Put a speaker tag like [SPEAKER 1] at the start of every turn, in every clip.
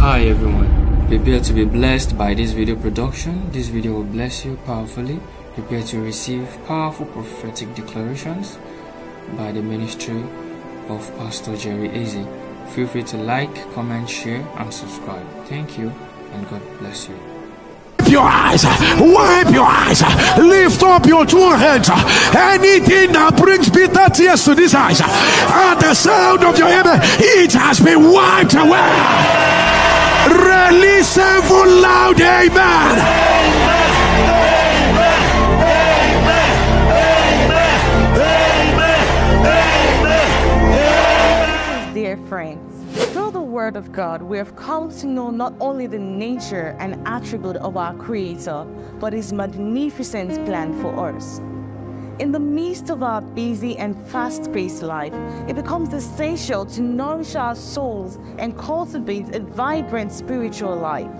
[SPEAKER 1] Hi everyone, prepare to be blessed by this video production. This video will bless you powerfully. Prepare to receive powerful prophetic declarations by the ministry of Pastor Jerry Eze. Feel free to like, comment, share, and subscribe. Thank you, and God bless you.
[SPEAKER 2] Wipe your eyes, wipe your eyes, lift up your two hands. Anything that brings bitter tears to these eyes, at the sound of your amen, it has been wiped away. Release heaven loud, amen.
[SPEAKER 3] Dear friends, through the Word of God, we have come to know not only the nature and attribute of our Creator, but His magnificent plan for us. In the midst of our busy and fast paced life, it becomes essential to nourish our souls and cultivate a vibrant spiritual life.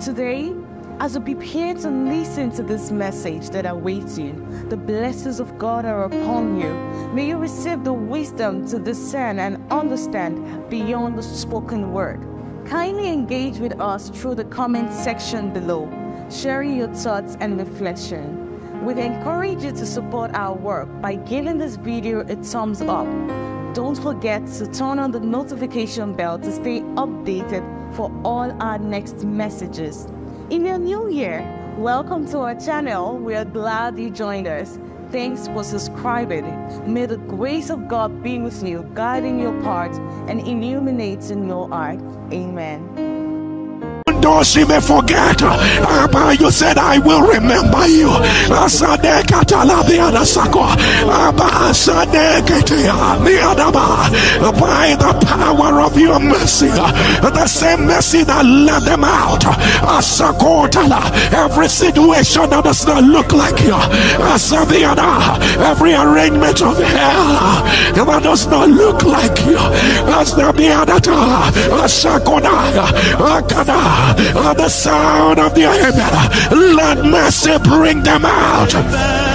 [SPEAKER 3] Today, as we prepare to listen to this message that awaits you, the blessings of God are upon you. May you receive the wisdom to discern and understand beyond the spoken word. Kindly engage with us through the comment section below, sharing your thoughts and reflection. We'd encourage you to support our work by giving this video a thumbs up. Don't forget to turn on the notification bell to stay updated for all our next messages. In your new year, welcome to our channel. We are glad you joined us. Thanks for subscribing. May the grace of God be with you, guiding your path and illuminating your heart. Amen.
[SPEAKER 2] Though she may forget, Abba, you said, I will remember you. By the power of your mercy, the same mercy that led them out. Every situation that does not look like you. Every arrangement of hell that does not look like you. Asabiadata, Asakonaya, Akada, at the sound of the amen. Let mercy bring them out.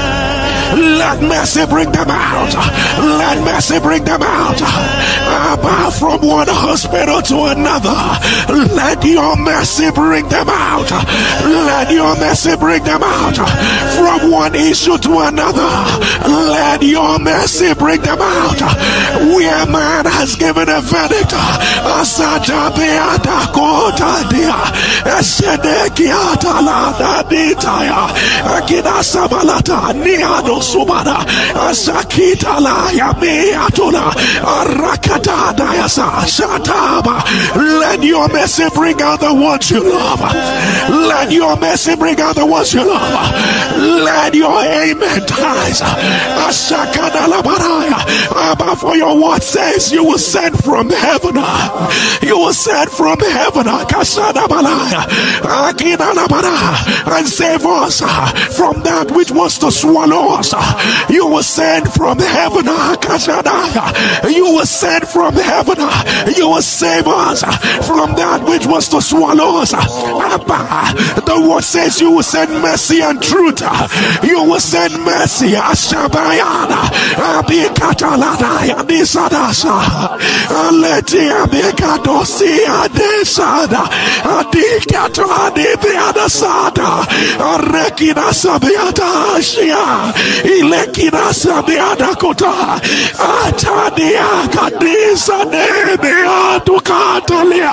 [SPEAKER 2] Let mercy bring them out. Let mercy bring them out. From one hospital to another. Let your mercy bring them out. Let your mercy bring them out. From one issue to another. Let your mercy bring them out. Where man has given a verdict. Asata beata kota dia. Esedekiata la dabitaya. Akina sabalata niado subada asakita la yameatuna arakata dayasa shataba. Let your mercy bring out the ones you love. Let your mercy bring out the ones you love. Let your amen ties. Asakada la baraya. Abba for your word says you will send from heaven. You will send from heaven. Kasada balaya. Akina la and save us from that which wants to swallow us you will send from heaven. You will send from heaven. You will save us from that which was to swallow us. The word says you will send mercy and truth. You will send mercy. Ashabayana. Abikatalana. Disadasa. Aletia Bekadosi Adesada. Adikato Adibiadasada. Arekina Sabiata Ashia ilekina sabiada kota atadia kadisa nebea tukatalia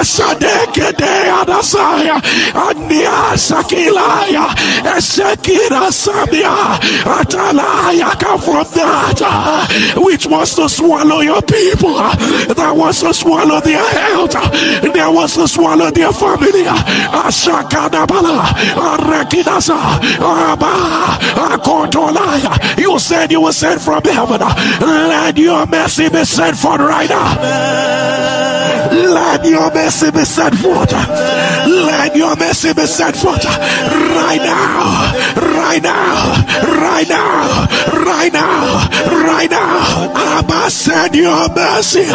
[SPEAKER 2] asadekede adasaya ania sakilaya esekina sabia atalaya come from that which wants to swallow your people. That wants to swallow their health. That wants to swallow their family. Ashakadabala arekidasa. Aba Akotolaya. You said you were sent from heaven. Let your mercy be sent forth right now. Let your mercy be sent forth. Let your mercy be sent forth right now. Right now. Right now. Right now. Right now. Abba said your mercy.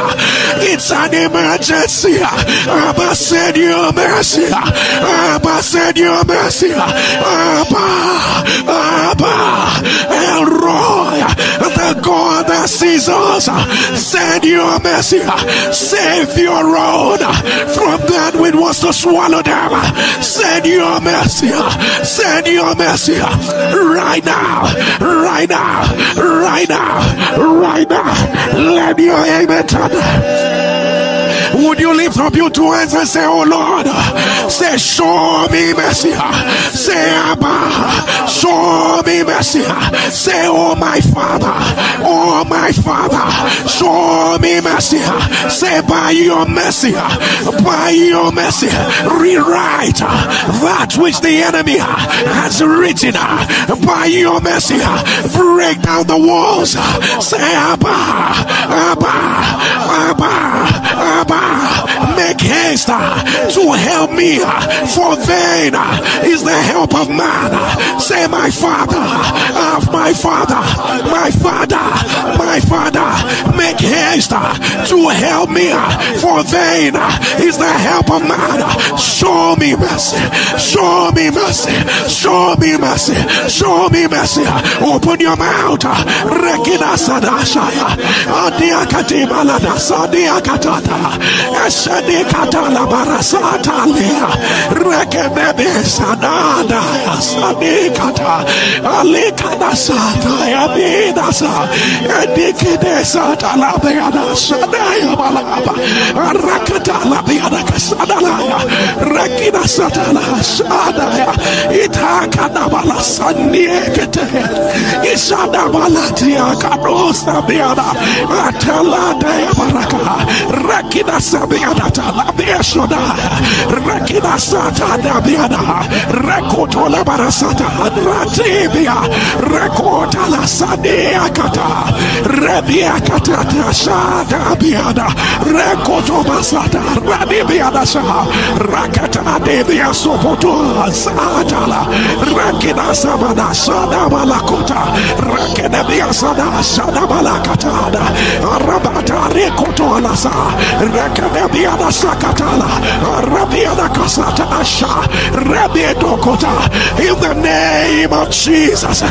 [SPEAKER 2] It's an emergency. Abba said your mercy. Abba said your mercy. Abba. Abba. El Roi. The God that sees us. Send your mercy. Save your road from the wants to swallow them. Send your mercy. Send your mercy. Right now. Right now. Right now. Right now. Let your amen turn. Would you lift up your two hands and say, Oh Lord, say, Show me mercy. Say, Abba, show me mercy. Say, Oh my Father, oh my Father, show me mercy. Say, By your mercy, by your mercy, rewrite that which the enemy has written. By your mercy, break down the walls. Say, Abba, Abba, Abba, Make haste uh, to help me uh, for vain uh, is the help of man. Say my father of my father my father my father make haste to help me for vain is the help of man. Show me mercy show me mercy show me mercy show me mercy. Open your mouth rekina sadashaya. Adiakati malada sadiakatata Eshadi katala barasata lea. Rekebebe sanada sadi kata. Alikada sata ya bidasa. Edikide sata la beada sadaya balaba. Rakata la beada kasadalaya. Rekida sata la sadaya. Itakada bala saniekete. Isada balatia kadosa beada. Atala daya baraka. Rekida sabiadata la besoda rekida sata da biada rekoto la barasata. Ratibia. Rekota la sadea kata. Rebia kata sata biada rekoto basata. Radibiada sa rakata de bia sopoto. Satala rekida sabada sada balakota. Rekida sada. Sada balakata. Arabata rekoto la sa Rekadebiada Sakatala, Rabiada Kasata Asha, Rabiedokota, in the name of Jesus.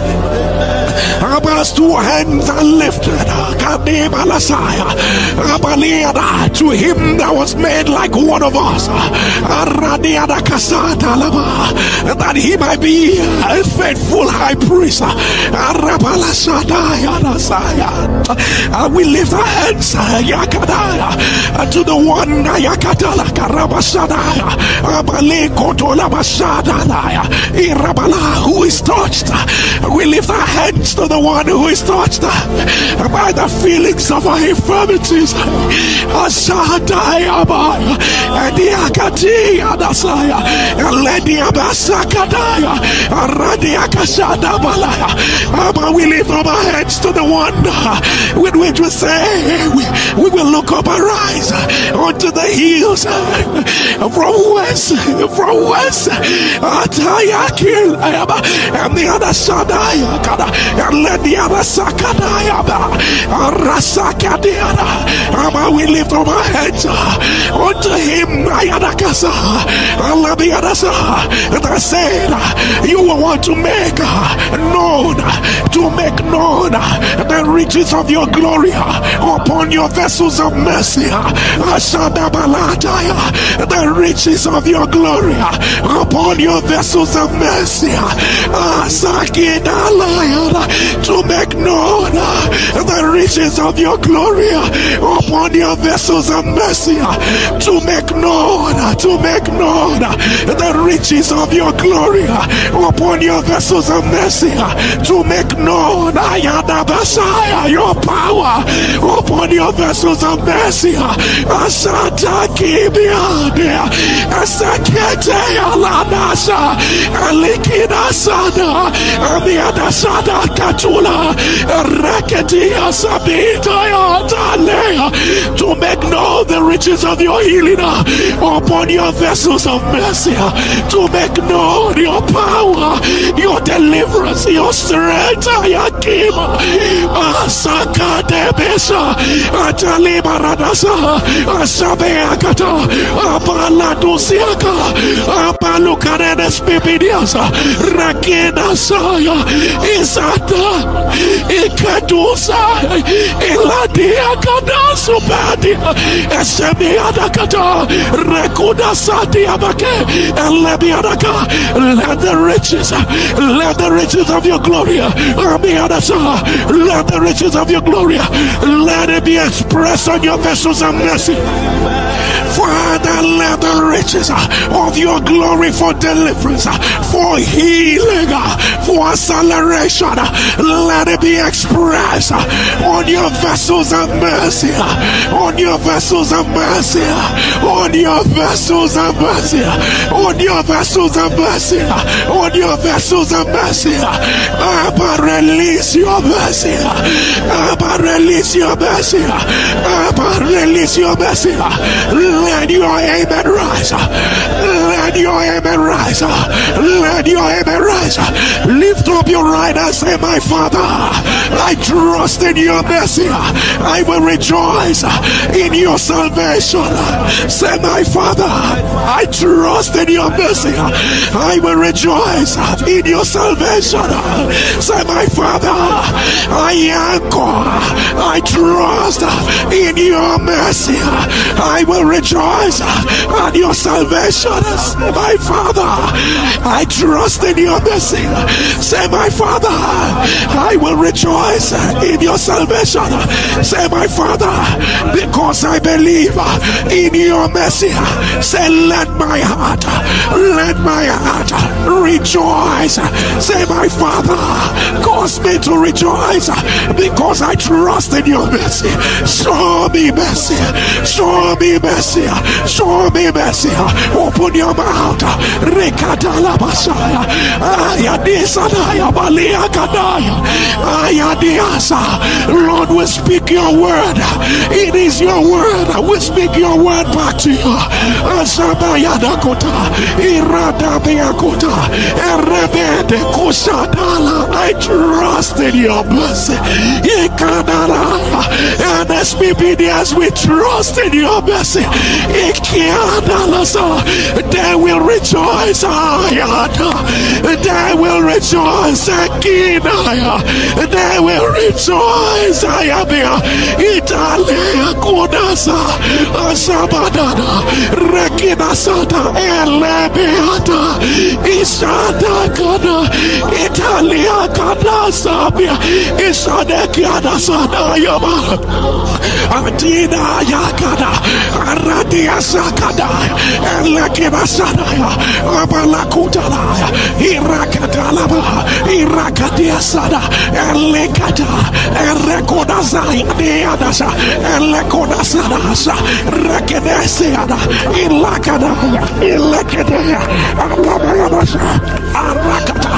[SPEAKER 2] Abba's two hands are lifted, Kadeba Lasaya, Abaliada, to him that was made like one of us, Radiada Kasata Lama, that he might be a faithful high priest, Arabalasataya Nasaya. We lift our hands, Yakadaya, to the one Yakatala Karabasadaya, Abalekotola Basadaya, Irabala, who is touched. We lift our hands to the one who is touched by the feelings of our infirmities. Asadaya, and Yakati Adasaya, and Ledia Basakadaya, Radia Kasada Balaya. Abba, we lift up our hands to the one with which we say we, we will look up our unto uh, the hills uh, from west, from west. Atayakil and the other Sadaya and let the other Sakadaya Rasakadiana. Abba, we lift our heads uh, unto him. Ayadakasa, Alabiadasa, that said, You want to make known, to make known the riches of your glory upon your vessels of mercy. Uh, the riches of your glory upon your vessels of mercy. To make known uh, uh, the riches of your glory upon your vessels of mercy. To make known, to make known the riches of your glory upon your vessels of mercy. To make known your power upon your vessels of mercy. Asata kibiade, asakete alanasa, amiada sada katula, raketi asabita yatalea, to make known the riches of your healing uh, upon your vessels of mercy, uh, to make known your power, your deliverance, your strength, uh, yakima, asakate besa, ataliba radasa, asabeakata, apaladusiaka, apalukarenes pipidiasa, rakena saya, isata, ikadusa, iladia kadasu badia, esemiada kata, Rekuda Satiabake, Elebiadaka. Let the riches, let the riches of your glory, Abiadasa, let the riches of your glory, let it be expressed on your vessels of mercy. Father, let the riches uh, of your glory for deliverance, uh, for healing, uh, for acceleration, let it be expressed on your vessels of mercy, on your vessels of mercy, on your vessels of mercy, on your vessels of mercy, on your vessels of mercy. Abba, release your mercy. Abba, release your mercy. Abba, release your mercy. Let your amen rise. Let your amen rise. Let your amen rise. Lift up your right and say, My Father, I trust in your mercy. I will rejoice in your salvation. Say, My Father, I trust in your mercy. I will rejoice in your salvation. Say, My Father, I anchor. I trust in your mercy. I will rejoice Uh, at your salvation. Say, My Father, I trust in your mercy. Say, My Father, I will rejoice uh, in your salvation. Say, My Father, because I believe in your mercy. Say, Let my heart, let my heart rejoice. Say, My Father, cause me to rejoice because I trust in your mercy. Show me mercy. Show me mercy. Show me mercy. Open your mouth. Rekatala Basaya. Ayadisanaya Balia Kadaya. Ayadiasa. Lord, we speak your word. It is your word. We speak your word back to you. Asabayadakota. Iradabeakota. Erebede Kusadala. I trust in your mercy. Ikadala. And be as we trust in your mercy. They will rejoice. They will rejoice. They will rejoice. Italia Kodasa. Asabadana. Rekinasata. Elebeata. Isada Kana. Italia Kana Sabia. Isada Kana Sada Yama. Adina Yakada. Aradia Sakada. Elekina Sadaya. Abalakutala. Irakatalaba. Irakadia Sada. Elekata. Erekodazai. Deadasa. Elekodasadasa. Rekedeseada. Ilakada. Ilekadea. Alabayabasa. Arakata.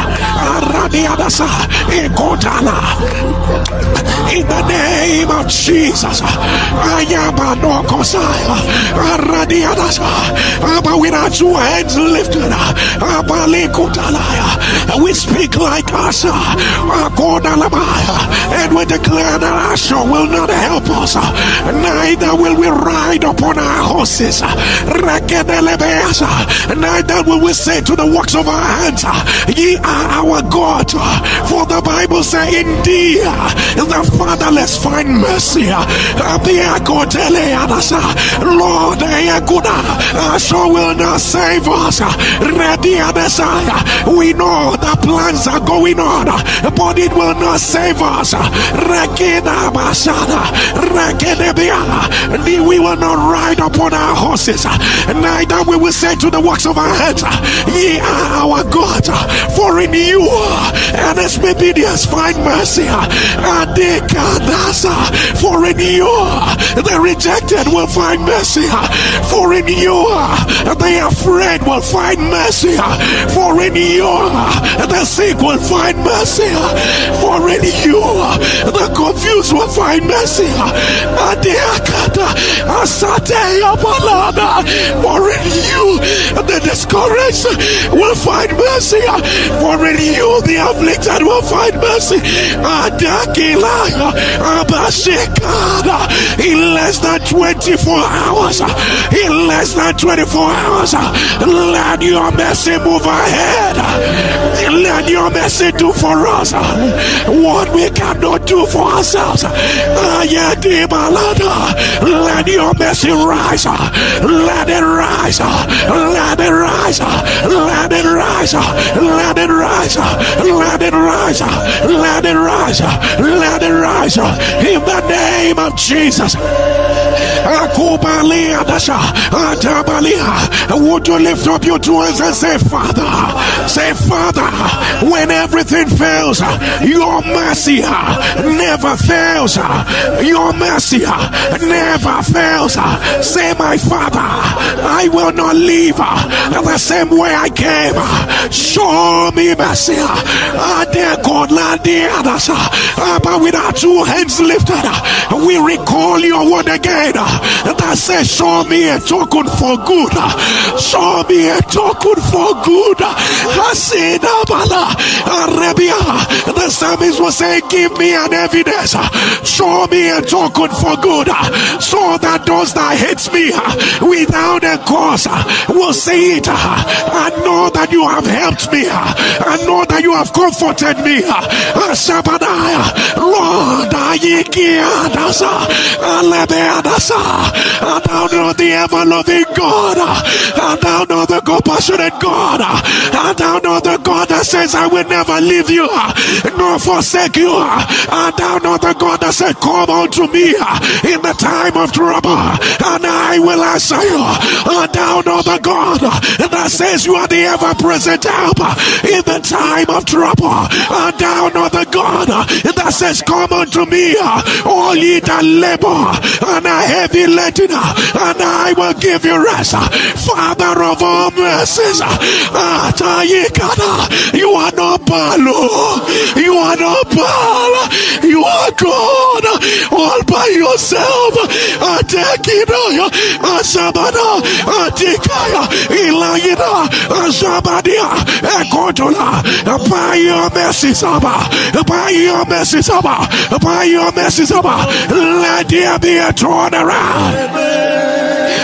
[SPEAKER 2] In the name of Jesus, I am no Abba, with our two hands lifted, Abba we speak like Akodalamaya, and we declare that Asha will not help us, neither will we ride upon our horses, neither will we say to the works of our hands, Ye are our God, for the Bible says, Indeed, the fatherless find mercy. Lord, Asha will not save us. We know the plans are going on, but it will not save us. We will not ride upon our horses, neither we will say to the works of our hands, Ye are our God, for in you and as obedience find mercy. For in you the rejected will find mercy. For in you the afraid will find mercy. For in you the sick will find mercy. For in you the confused will find mercy. For in you the discouraged will find mercy. For in you the afflicted will find mercy. In less than 24 hours, in less than 24 hours, let your mercy move ahead. Let your mercy do for us what we cannot do for ourselves. Let your mercy rise. Let it rise. Let it rise. Let it rise. Let it rise. Let it rise. Let it rise. Let it rise. In the name of Jesus. Would you lift up your two hands and say, Father? Say, Father, when everything fails, your mercy uh, never fails. Uh, your mercy uh, never fails. Say, My Father, I will not leave the same way I came. Show me mercy. But with our two hands lifted, we recall your word again that says, Show me a token for good. Show me a token for good. The psalmist was saying, Give me an evidence. Show me a token for good. So that those that hate me without a cause will see it and know that you have helped me and know that you have comforted me. Lord, thou know the ever loving God, and thou know the compassionate God, and thou know the God that says, I will never leave you nor forsake you, and thou know the God that said, Come unto me in the time of trouble, and I will answer you, and thou know the God that says, You are the ever present help in the time of trouble, and thou know the God that says, Come unto me, all ye that labor and are heavy laden, and I will give you rest. Father of all mercies, you are not Balu, oh. you are not Baal, you are God all by yourself. Atekidaya, Asabada, Atikaya, Ilayida, Asabadia, Ekotola, by your mercy, Saba, by your mercy, Saba, by your mercy, Saba, let there be a turnaround.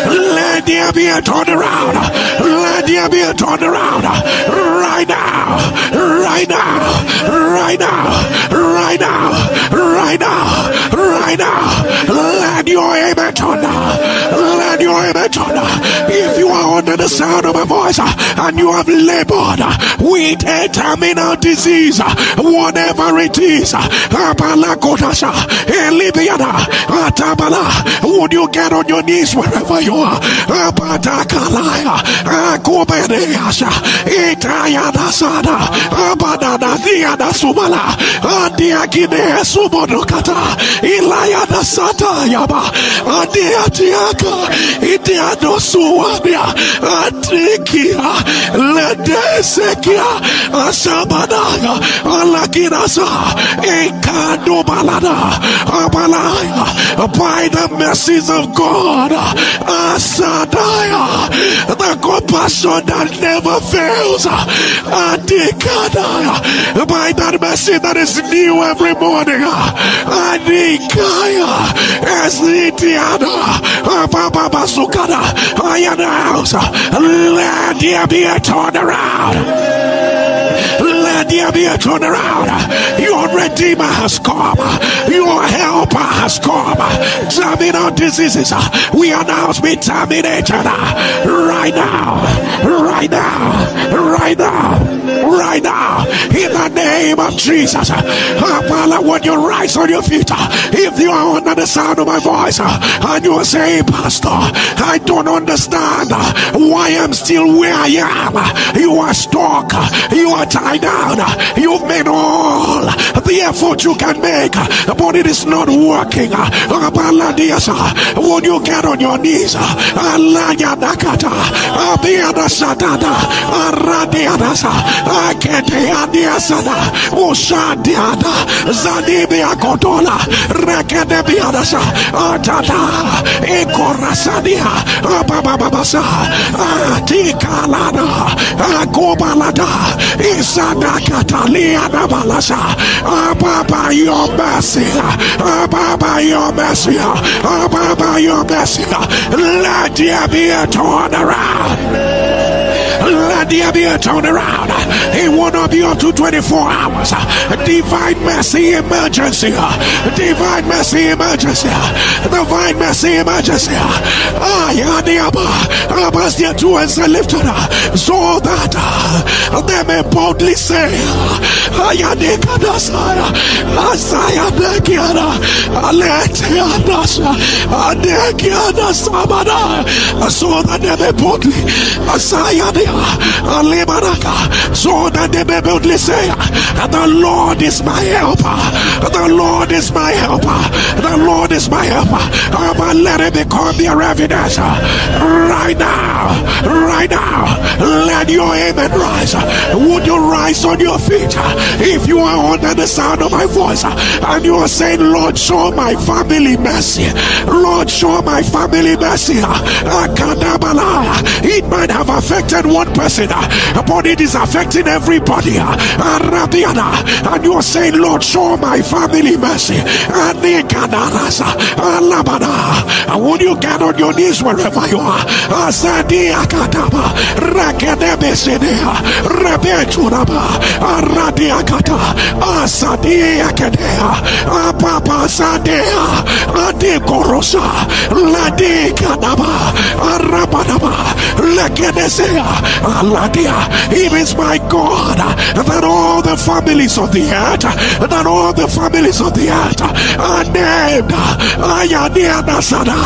[SPEAKER 2] Let there be a turnaround. Let there be a turnaround. Right now. Right now. Right now. Right now. Right now. Right now. Let your amen thunder. Let your amen thunder. If you are under the sound of my voice uh, and you have labored uh, with a terminal disease, uh, whatever it is, would you get on your knees wherever you are? Abadakalaya, Akubedeasha, Itayadasada, Abadada, Diada Sumala, Ilayada Sata Yaba, Adiatiaka, Itiado Suadia, Atikia, Ledesekia, Asabadaya, Alakidasa, Ekado Balada, Abalaya, by the mercies of God. Asadaya, the compassion that never fails. Adikadaya, by that mercy that is new every morning. Adikaya, Esitiana, Papa uh, Sukada, uh, I announce, uh, let there be a turnaround. There be a turnaround. Your Redeemer has come. Your Helper has come. Terminal diseases, we announce be terminated right now. Right now. Right now. Right now. In the name of Jesus. Ah, Apala, when you rise on your feet, if you are under the sound of my voice and you saying, Pastor, I don't understand why I'm still where I am. You are stuck. You are tied down. Lord, you've made all the effort you can make, but it is not working. Would you get on your knees? Abiada ababa your mercy, ababa your mercy, ababa your mercy, let there be a turnaround. Let there be a turnaround. It will not be to 24 hours. Uh, divine mercy emergency. Uh, divine mercy emergency. Uh, divine mercy emergency. Ah, yeah, the Abba, their two hands are lifted so that they may boldly say, Ayadekadasaya, Asaya Dekiana, Aletianasa, Adekiana Sabada, so that they may boldly, Asaya Alebaraka, so that they may boldly say, The Lord is my helper, the Lord is my helper, the Lord is my helper. But let it become their evidence right now, right now. Let your amen rise. Would you rise on your feet if you are under the sound of my voice and you are saying, Lord, show my family mercy, Lord, show my family mercy. It might have affected one person, but it is affecting everybody. Uh, and you are saying, Lord, show my family mercy. And would you get on your knees wherever you are? Apapa Sadea, Adikorosa, Ladi Kadaba, Arabadaba, Lekedesea, Aladia. It is my God that all the families of the earth, that all the families of the earth are named. Ayadia Nasada,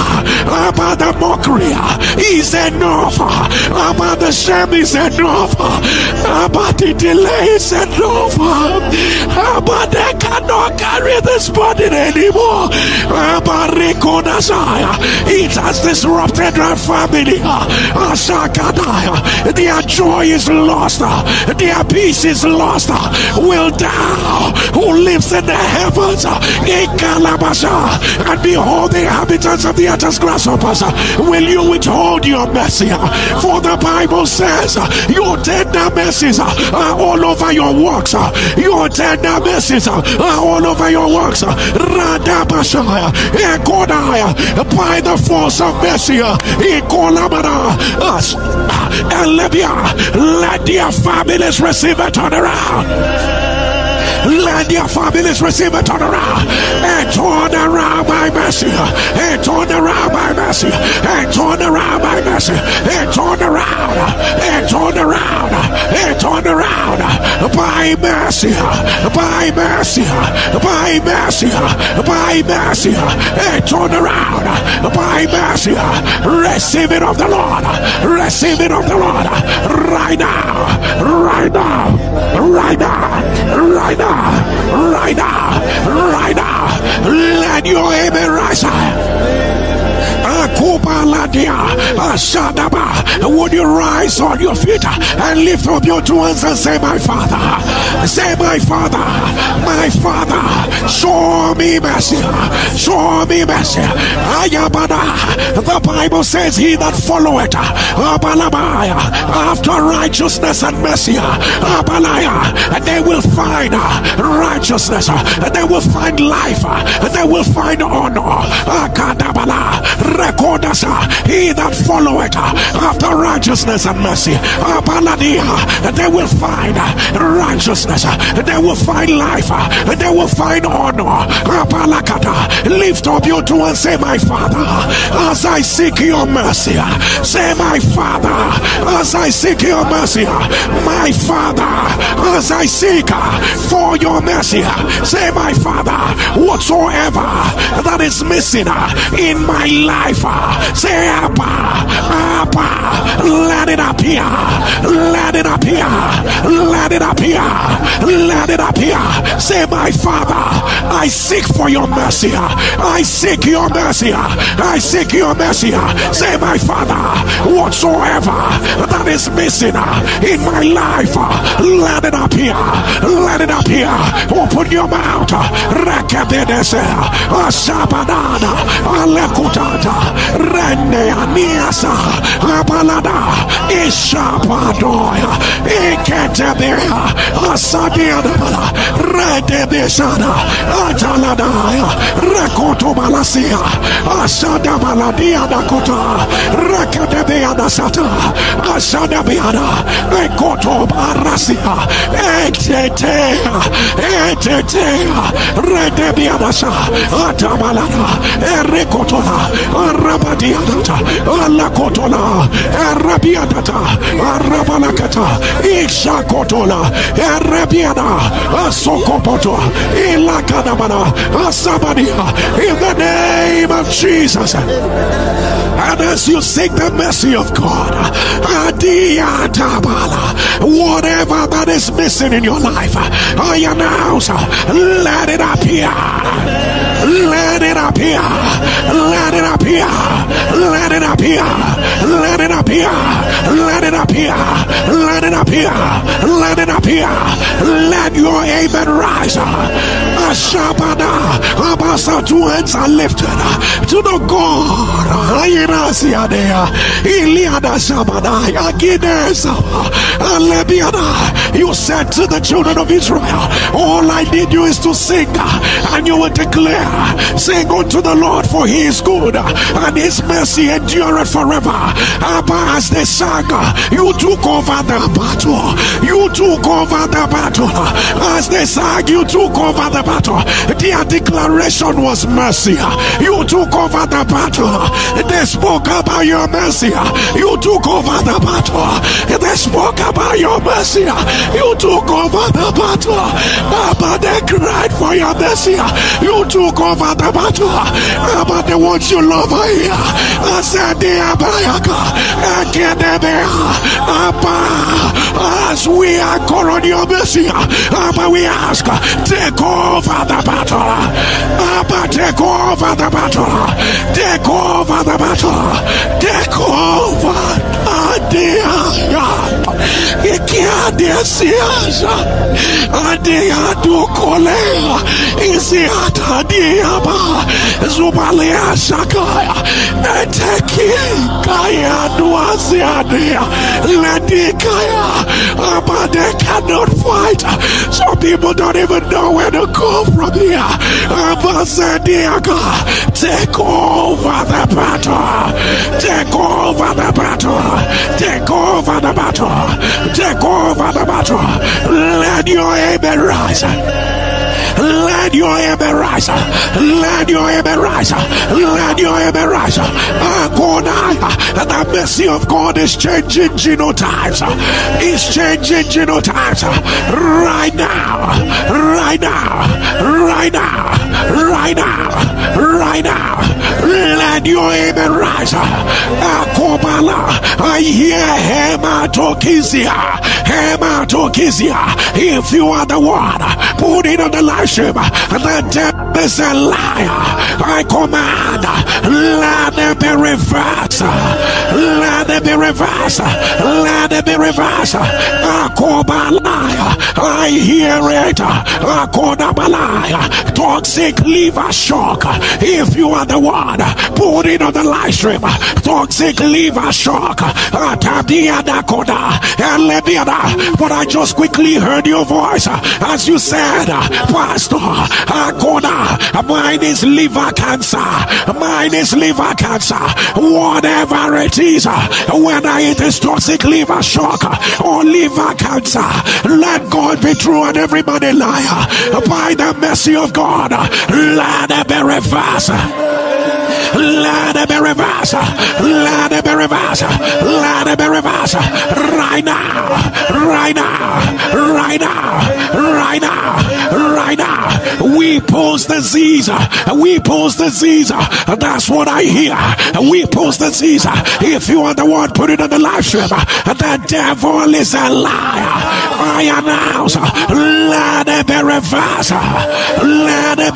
[SPEAKER 2] about the mockery. Is enough, about the shame is enough, about the delay is enough, about they cannot carry this burden anymore. About Rekonasaya, it has disrupted their family. Asakadaya, their joy is lost, their peace is lost. Uh, will thou uh, who lives in the heavens, uh, in Kalabasha, and behold the inhabitants of the earth as grasshoppers, will you withhold your mercy? For the Bible says, Your tender mercies are all over your works. Your tender mercies are all over your works. Radabashaya, Ekodaya, by the force of mercy, Ekolabada, us, Elebia, let their families receive a turnaround. Let their families receive a turnaround. And turn around by mercy. And turn around by mercy. And turn around by mercy. And turn around. And turn around. And turn around. By mercy. By mercy. By mercy. By mercy. And turn around. By mercy. Receive it of the Lord. Receive it of the Lord. Right now. Right now. Right now. Right now right now, right now, let your amen rise. Would you rise on your feet and lift up your two hands and say, My Father, say, My Father, my Father, show me mercy, show me mercy. The Bible says, He that followeth after righteousness and mercy, they will find righteousness, and they will find life, they will find honor. Us, uh, he that followeth uh, after righteousness and mercy, uh, they will find righteousness, they will find life, they will find honor. Lift up your two and say, My Father, as I seek your mercy, say, My Father, as I seek your mercy, my Father, as I seek for your mercy, say, My Father, whatsoever that is missing in my life, Say Abba, Abba. Let it appear. Let it appear. Let it appear. Let it appear. Say, my Father, I seek for your mercy. I seek your mercy. I seek your mercy. Say, my Father, whatsoever that is missing in my life, let it appear. Let it appear. Open your mouth. Rekebedese. Ashabanana. Alekutata rende aniasa abalada ishapadoya iketebeha asabiadabala redebesana ataladaya rekotobalasia asadabalabiadakota rekedebeadasata asadabiada ekotobarasia etetea etetea redebiadasa atabalada. Erekotona Arabadiadata. Alakotola. Arabiadata. Ishakotola. Arabiada. Asokopoto. Ilakadabana. Asabadia. In the name of Jesus. And as you seek the mercy of God, whatever that is missing in your life, I announce, let it appear. Let it appear. Let it appear. Let it appear. Let it appear. Let it appear. Let it appear. Let it appear. Let your amen rise. Ashabana. Abasa two hands are lifted to the God. Ayinasiadea. Iliada Shabana. Yaginesa. Alebiana. You said to the children of Israel, All I need you is to sing, and you will declare, Sing unto the Lord, for he is good, and his mercy endureth forever. Abba, as they sang, you took over the battle. You took over the battle. As they sang, you took over the battle. Their declaration was mercy. You took over the battle. They spoke about your mercy. You took over the battle. They spoke about your mercy. You took over the battle. Abba, they cried for your mercy. You took over the battle. About the ones you love here. I said, Akedebe, Abba, as we are calling your mercy, Abba, we ask, take over the battle. Abba, take over the battle. Take over the battle. Take over. Adia, Ikiadia siasa, Adia dukolea, Isiata diaba, Zubalea sakaya, Eteki kaya duaziadia, Ledikaya, Abba, they cannot fight. Some people don't even know where to go from here. Said, take over the battle. Take over the battle. Take over the battle. Take over the battle. Let your amen rise. Let your amen rise. Let your amen rise. Let your amen rise. God, the mercy of God is changing genotypes. It's changing genotypes right now. Right now. Right now. Right now. Right now. Let your amen rise. Akobala. I hear hematochezia. Hematochezia. If you are the one, put it on the live stream. The devil is a liar. I command, let it be reversed. Let it be reversed. Let it be reversed. Akobalaya. I hear it. Akodabalaya. Toxic liver shock. If you are the one, put it on the live stream. Toxic liver shock. But I just quickly heard your voice as you said, Pastor, Akoda, mine is liver cancer. Mine is liver cancer. Whatever it is, whether it is toxic liver shock or liver cancer, let God be true and everybody liar. By the mercy of God, it be reversed. Let it be reversed. Let it. Right now. Right now. Right now. Right now. Right now. We pose disease. We pose disease. That's what I hear. We pose disease. If you are the one, put it on the live stream. The devil is a liar. I announce. Let it be reversed. Let it.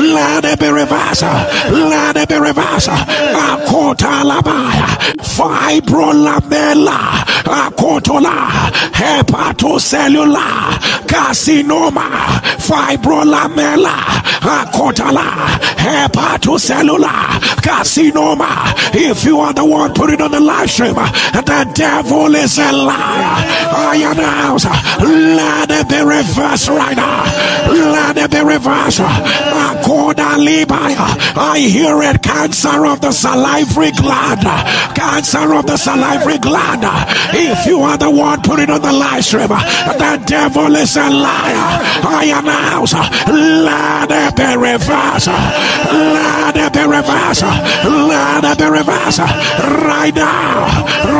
[SPEAKER 2] Let it be reversed. Let it be reversed. Akota labaya. Fibrolamellar. Akotola. Hepatocellular. Carcinoma. Fibrolamellar. Akotala. Hepatocellular. Carcinoma. If you are the one, put it on the live stream. The devil is a liar. I announce. Let it be reversed right now. Let it be reversed. I hear it. Cancer of the salivary gland. Cancer of the salivary gland. If you are the one, put it on the live stream. The devil is a liar. I announce. Let it be reversed. Let it be reversed. Let it be reversed. Right now.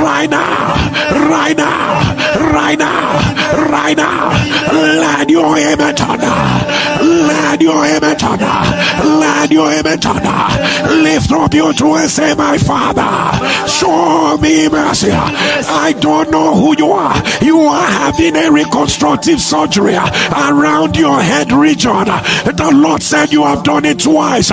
[SPEAKER 2] Right now. Right now. Right now. Right now. Let your amen turn. Let your amen turn. Let your amen turn. Lift up your two and say, My Father, show me mercy. I don't know who you are. You are having a reconstructive surgery around your head region. The Lord said you have done it twice.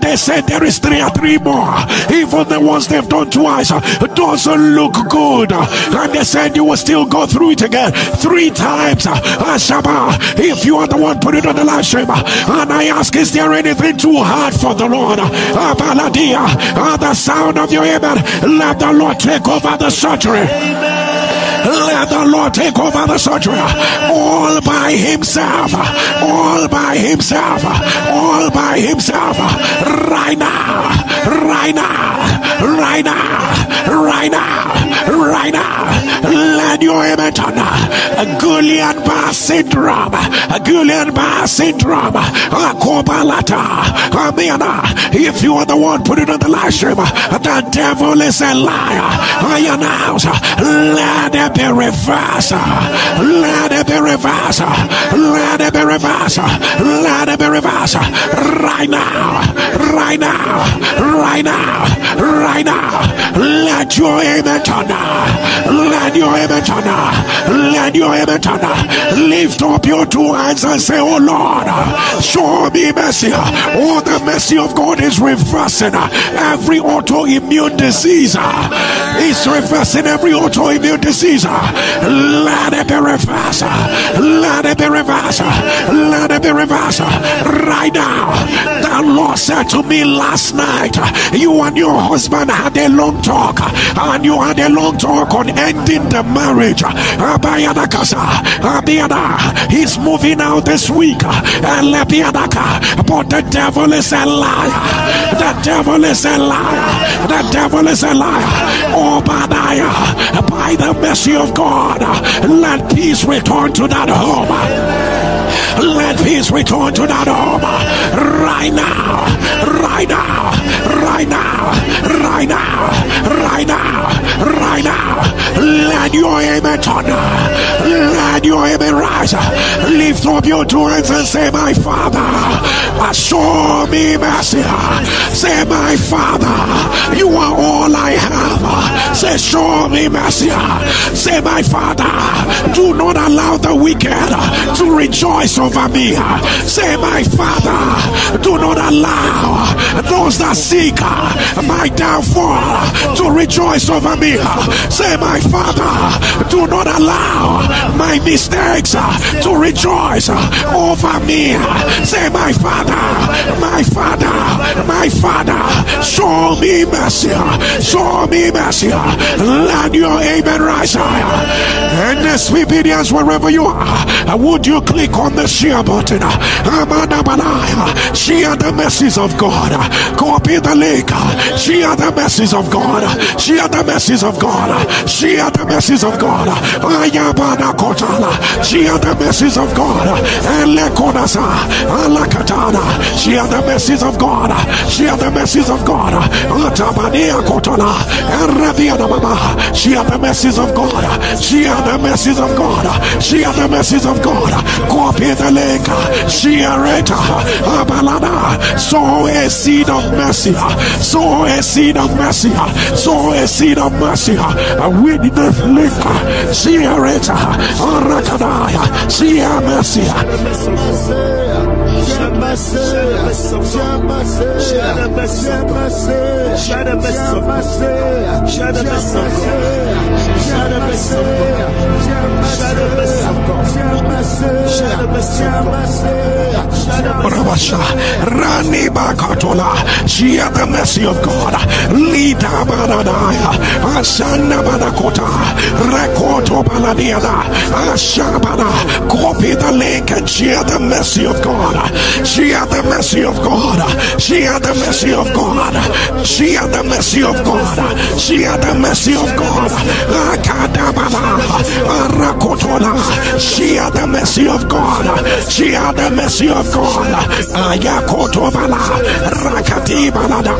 [SPEAKER 2] They said there is three or three more. Even the ones they've done twice doesn't look good. And they said you will still go through it again three times. Uh, Ashaba, if you are the one, put it on the live stream. And I ask, is there anything too hard for the Lord? Abaladia, uh, the sound of your amen. Let the Lord take over the surgery. Let the Lord take over the surgery all by himself. All by himself. All by himself. Right now. Right now. Right now. Right now. Right now. Let your amen turn. A Guillain-Barre syndrome. A Guillain-Barre syndrome. Akobalata. Amina. If you are the one, put it on the live stream. The devil is a liar. I announce. Let it be reversed. Let it be reversed. Let it be reversed. Let it be reversed. Right now. Right now. Right now. Right now. Let your amen turn. Let your amen turn. Let your amen turn. Lift up your two hands and say, Oh Lord, show me mercy. Oh, the mercy of God is reversing every autoimmune disease. It's reversing every autoimmune disease. Let it be reversed. Let it be reversed. Let it be reversed. Right now. The Lord said to me last night, you and your husband had a long talk, and you had a long talk on ending the marriage. He's moving out this week. But the devil is a liar. The devil is a liar. The devil is a liar. Oh, Obadiah, by the mercy of God, let peace return to that home. Let peace return to that home right now, right now, right now, right now, right now, right now. Let your amen turn. Let your amen rise. Lift up your two hands and say, My Father, show me mercy. Say, My Father, you are all I have. Say, Show me mercy. Say, My Father, do not allow the wicked to rejoice over me. Say, My Father, do not allow those that seek my downfall to rejoice over me. Say, My Father, do not allow my mistakes uh, to rejoice uh, over me. Say, My Father, my Father, my Father, show me mercy, uh, show me mercy, Let your amen rise higher. And the obedience wherever you are. Would you click on the share button? Share the message of God. Copy the link. Share the message of God. Share the message of God. Share the message of God. Ayabana kotala. Share the message of God. Elekonasa. Alakatana. Share the message of God. Share the message of God. Atabania kotala. Erabiana mama. Share the message of God. Share the message of God. Share the message of God. Copy the link. Share it. Abalada. Sow a seed of mercy. Sow a seed of mercy. Sow a seed of mercy. With the link. Share it. Arakadaya. Share mercy. Rabasha, Rani Bakatola, share the mercy of God. Lita Baradaya, Asana Badakota, Rekoto Baladiana, Ashabana, copy the link and share the mercy of God. Share the mercy of God. Share the mercy of God. Share the mercy of God. Share the mercy of God. Arakotola, share the mercy of God. Share the mercy of God. Ayakotobala, Rakatibalada,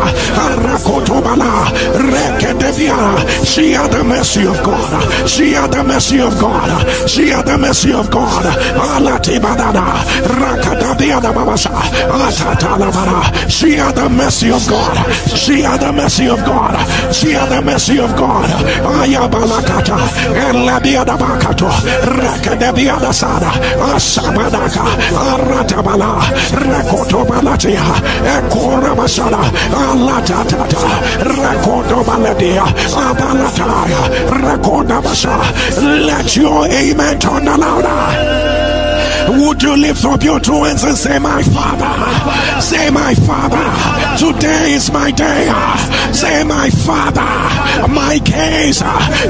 [SPEAKER 2] Arakotobala, Reketevia. Share the mercy of God. Share the mercy of God. Share the mercy of God. Alatibadada, Rakatabiada Babasa, Atatalabara. Share the mercy of God. Share the mercy of God. Share the mercy of God. Ayabalakata, Elabiada Bakato, Rakadebiada Sada, Asabadaka, Aratabala, Rakotobalatia, Ekorabasada, Alatatata, Rakotobaladia, Abalataya, Rakodabasa. Let your amen turn louder. Would you lift up your two hands and say, My Father? Say, My Father, today is my day. Say, My Father, my case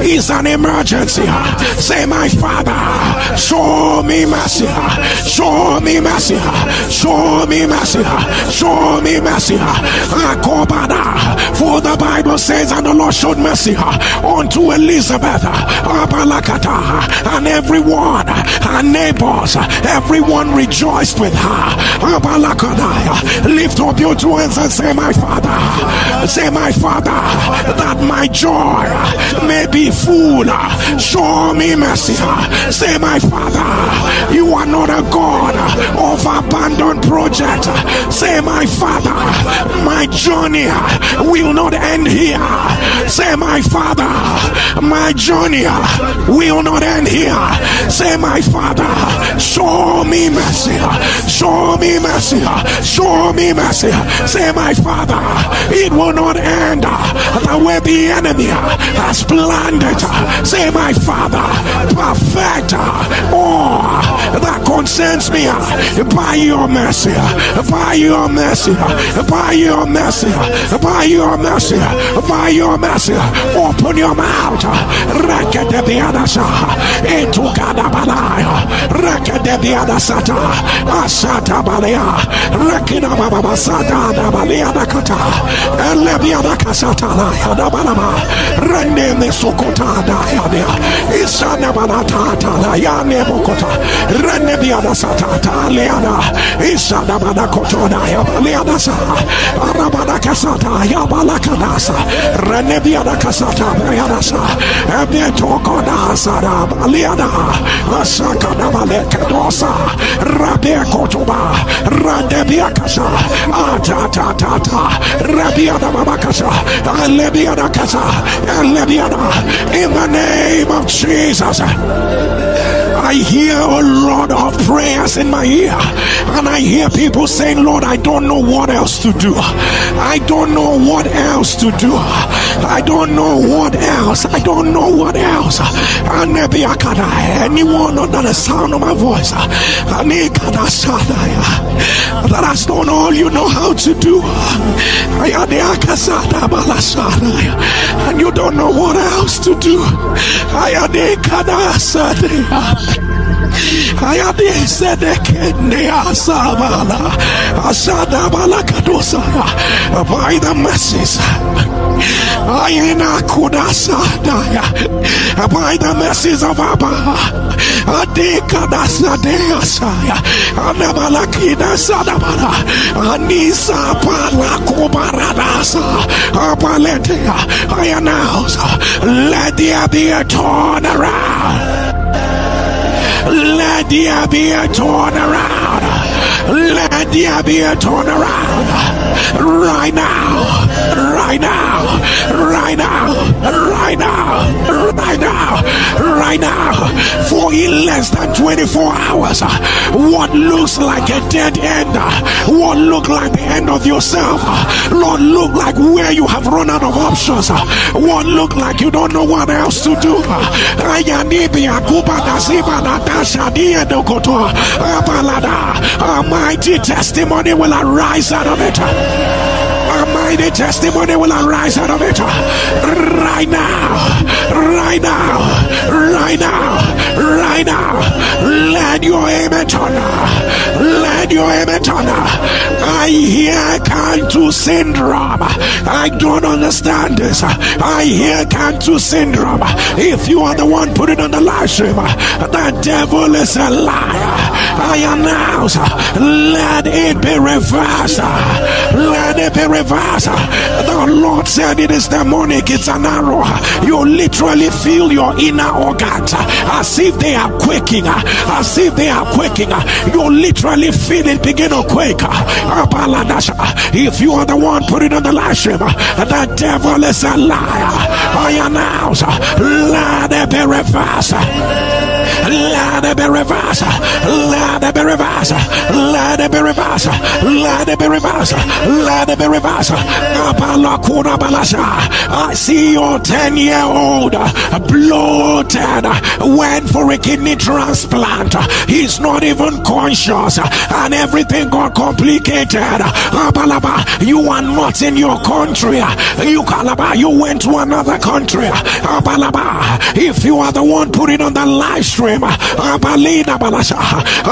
[SPEAKER 2] is an emergency. Say, My Father, show me mercy. Show me mercy. Show me mercy. Show me mercy. For the Bible says, and the Lord showed mercy unto Elizabeth, and everyone, her neighbors, everyone rejoiced with her. Lift up your two hands and say, My Father, say, My Father, that my joy may be full. Show me mercy. Say, My Father, you are not a God of abandoned project. Say, My Father, my journey will not end here. Say, My Father, my journey will not end here. Say, My Father, show me mercy. Show me mercy. Show me mercy. Say, My Father, it will not end the way the enemy has planned it. Say, My Father, perfect all that concerns me by your mercy. By your mercy. By your mercy. By your mercy. By your mercy. Open your mouth. Rakadebiadasa. Etukadabalaya. Rakadebiadasata. Asata ah, balea. Rakina baba sata da balea da kata. Elebiada kasata la yada balama. Rende me sokota da yada. Isana banata ta la yane bokota. Rende biada sata ta leada. Isana banakoto da ya baleada sa. Arabada kasata ya balakadasa. Rende biada kasata bayada sa. Ebeto koda sara baleada. Asaka da balekadosa. Rabe kotoba. Rande biakasa. Atatata. Rabiada babakasa. Alebiada kasa. Alebiada. In the name of Jesus. I hear a lot of prayers in my ear, and I hear people saying, Lord, I don't know what else to do. I don't know what else to do. I don't know what else. I don't know what else. Anyone under the sound of my voice that has done all you know how to do. And you don't know what else to do. By the masses. Ayena kudasadaya by the masses of Abba. Adekadasa deasaya anabalakida sadabala anisa pala kubaradasa apaletea. I announce, let there be a turnaround. Let there be a turnaround. Let there be a turnaround. Right now. Right now. Right now. Right now. Right now. Right now. For in less than 24 hours, uh, what looks like a dead end, uh, what look like the end of yourself, uh, Lord, look like where you have run out of options, what look like you don't know what else to do. A mighty testimony will arise out of it. Mighty testimony will arise out of it. Right now. Right now. Right now. Right now. Let your amen turn. Let your amen turn. I hear Cantu syndrome. I don't understand this. I hear Cantu syndrome. If you are the one put it on the live stream, the devil is a liar. I announce, let it be reversed. Let it be reversed. The Lord said it is demonic, it's an arrow. You literally feel your inner organs as if they are quaking, uh, as if they are quaking. Uh. You literally feel it begin to quake. Uh. If you are the one put it on the live stream, the devil is a liar. I announce, let it be reversed. Let it be reversed. Let it be reversed. Let it be reversed. Let it be reversed. Let it be reversed. I see your 10 year old bloated went for a kidney transplant. He's not even conscious and everything got complicated. You are not in your country. You you went to another country. If you are the one putting on the live stream.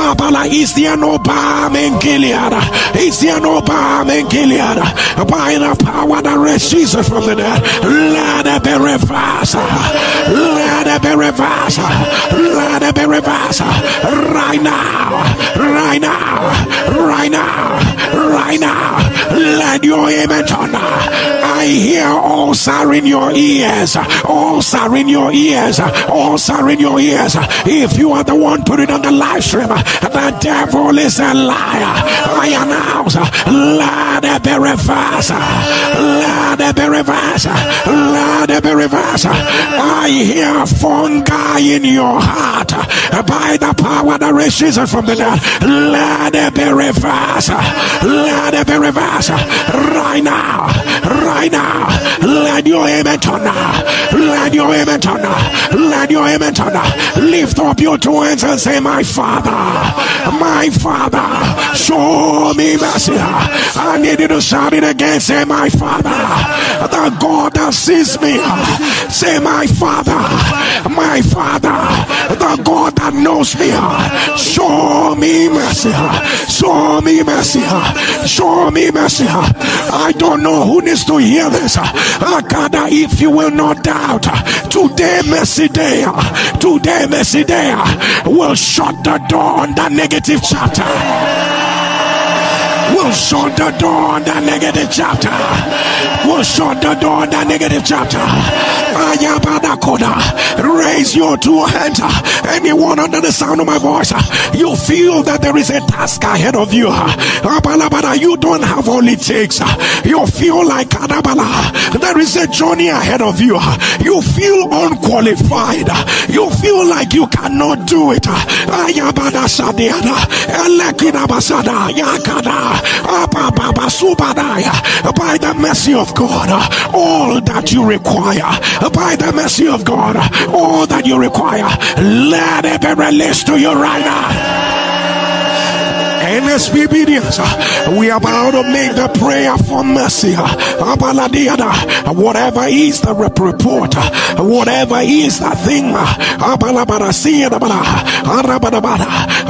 [SPEAKER 2] Abala is there no balm in Gilead? Is there no balm in Gilead? By the power that raised Jesus from the dead. Let it be reversed. Let it be reversed. Let it be reversed. Right now. Right now. Right now. Right now. Let your image on. I hear ulcer in your ears. Ulcer in your ears. Ulcer in your ears. If you are the one put it on the live stream, the devil is a liar. I announce, let it be reversed. Let it be reversed. Let it be reversed. I hear fungi in your heart by the power that raises from the dead. Let it be reversed. Let it be reversed. Right now. Right now. Let your amen turn. Let your amen turn. Let your amen turn. Lift up your two hands and say, My Father, my Father, show me mercy. I need you to shout it again. Say, My Father, the God that sees me. Say, My Father, my Father, the God that knows me. Show me mercy. Show me mercy. Show me mercy. I don't know who needs to hear this. God, if you will not doubt, today, mercy day, today, mercy day, will shut the door on that negative chapter will shut the door on that negative chapter. Will shut the door on that negative chapter. Raise your two hands. Anyone under the sound of my voice, you feel that there is a task ahead of you. You don't have all it takes. You feel like there is a journey ahead of you. You feel unqualified. You feel like you cannot do it. By the mercy of God, all that you require, by the mercy of God, all that you require, let it be released to you right now in His obedience, we are about to make the prayer for mercy. Uh, whatever is the report, uh, whatever is the thing uh,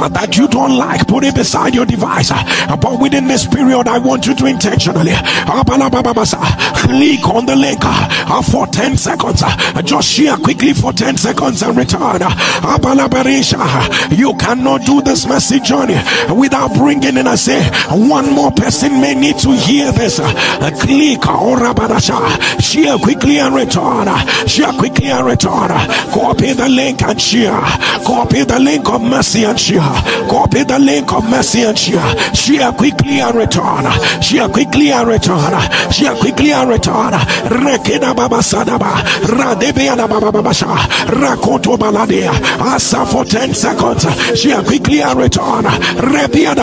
[SPEAKER 2] that you don't like, put it beside your device. But within this period, I want you to intentionally click on the link for 10 seconds. Just share quickly for 10 seconds and return. You cannot do this mercy journey without bringing in, I say, one more person may need to hear this. Click or share quickly and return. Share quickly and return. Copy the link and share. Copy the link of mercy and share. Copy the link of mercy and share. Share quickly and return. Share quickly and return. Share quickly and return. Rekina Baba Sadaba. Radebiana Baba Babasha. Rakoto Baladia. Asa for 10 seconds. Share quickly and return. Rebiana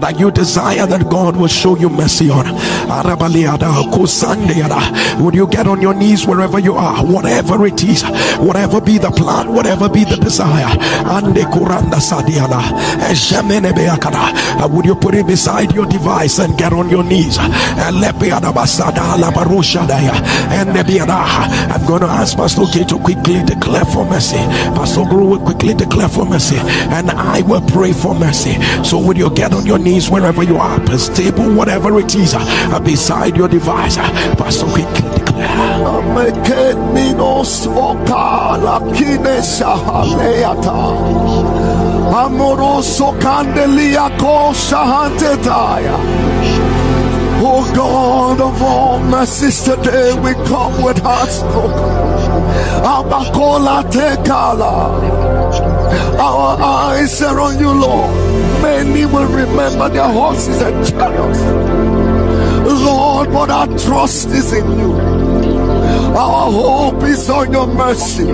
[SPEAKER 2] that you desire that God will show you mercy on. Would you get on your knees wherever you are? Whatever it is whatever be the plan whatever be the desire. Uh, would you put it beside your device and get on your knees? I'm going to ask Pastor K to quickly declare for mercy. Pastor Guru will quickly declare for mercy. And I will pray for mercy. So, would you get on your knees wherever you are, stable, whatever it is, uh, beside your device, uh, Pastor quickly declare.
[SPEAKER 4] Amoroso candelia Oh God of all mercies, today we come with hearts broken. Abakola tekala. Our eyes are on you, Lord. Many will remember their horses and chariots. Lord, but our trust is in you. Our hope is on your mercy.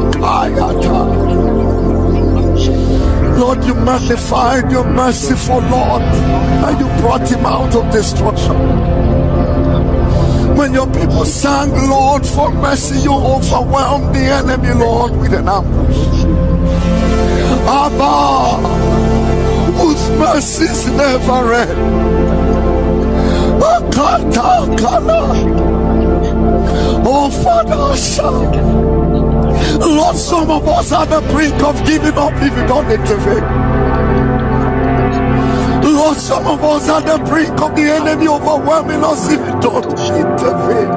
[SPEAKER 4] Lord, you magnified your merciful Lord, and you brought him out of destruction. When your people sang, Lord, for mercy, you overwhelmed the enemy, Lord, with an ambush. Abba, whose mercies never end. Akata Kala. Oh, Father, son. Lord, some of us are the brink of giving up if you don't intervene. Lord, some of us are the brink of the enemy overwhelming us if you don't intervene.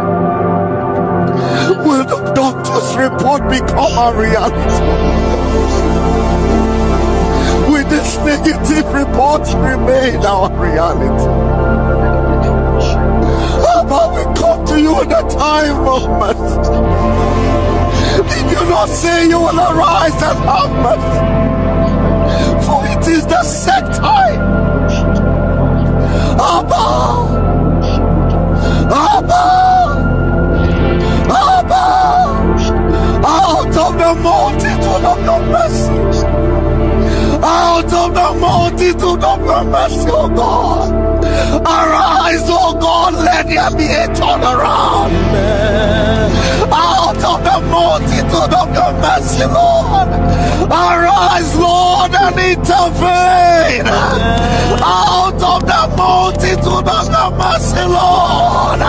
[SPEAKER 4] Will the doctor's report become a reality? This negative report remain our reality. But we come to you in the time of mercy. Did you not say you will arise and have mercy? For it is the set time. Abba! Abba! Abba! Out of the multitude of your mercies out of the multitude of your mercy, oh God. Arise, oh God, let there be a turnaround. Out of the multitude of your mercy, Lord. Arise, Lord, and intervene. Out of the multitude of your mercy, Lord.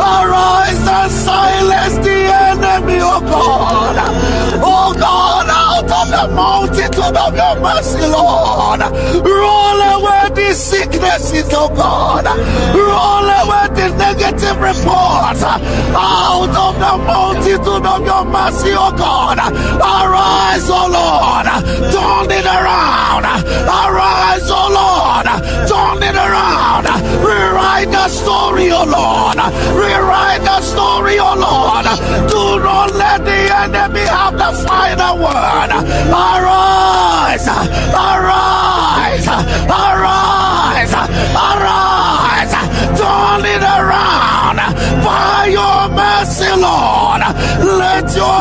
[SPEAKER 4] Arise and silence the enemy, oh God. Oh God, out of the multitude of your mercy, Lord. Roll away these sicknesses, oh God. Roll away the negative reports out of the multitude of your mercy, oh God. Arise, oh Lord. Turn it around. Arise, oh Lord. Turn it around. Rewrite the story, oh Lord. Rewrite the story, oh Lord. Do not let the enemy have the final word. Arise, arise, arise, arise, turn it around. By your mercy, Lord, let your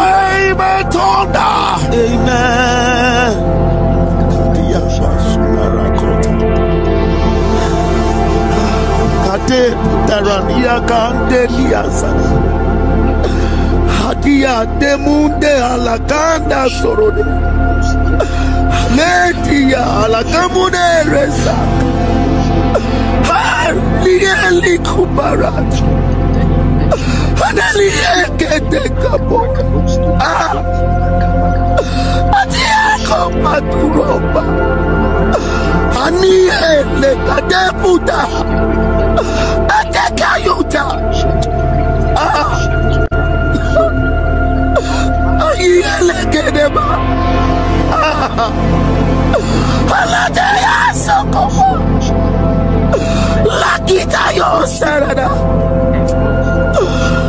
[SPEAKER 4] amen thunder. Amen. Hadia demunde alakanda sorode. Letia alakamune resa. Halieli kubarat. Analiekete kaboka. Ah. Atiako maturoba. Aniele kadeputa. Atekayuta. Ah. problema. Aladeyaso como lakita yo sarada.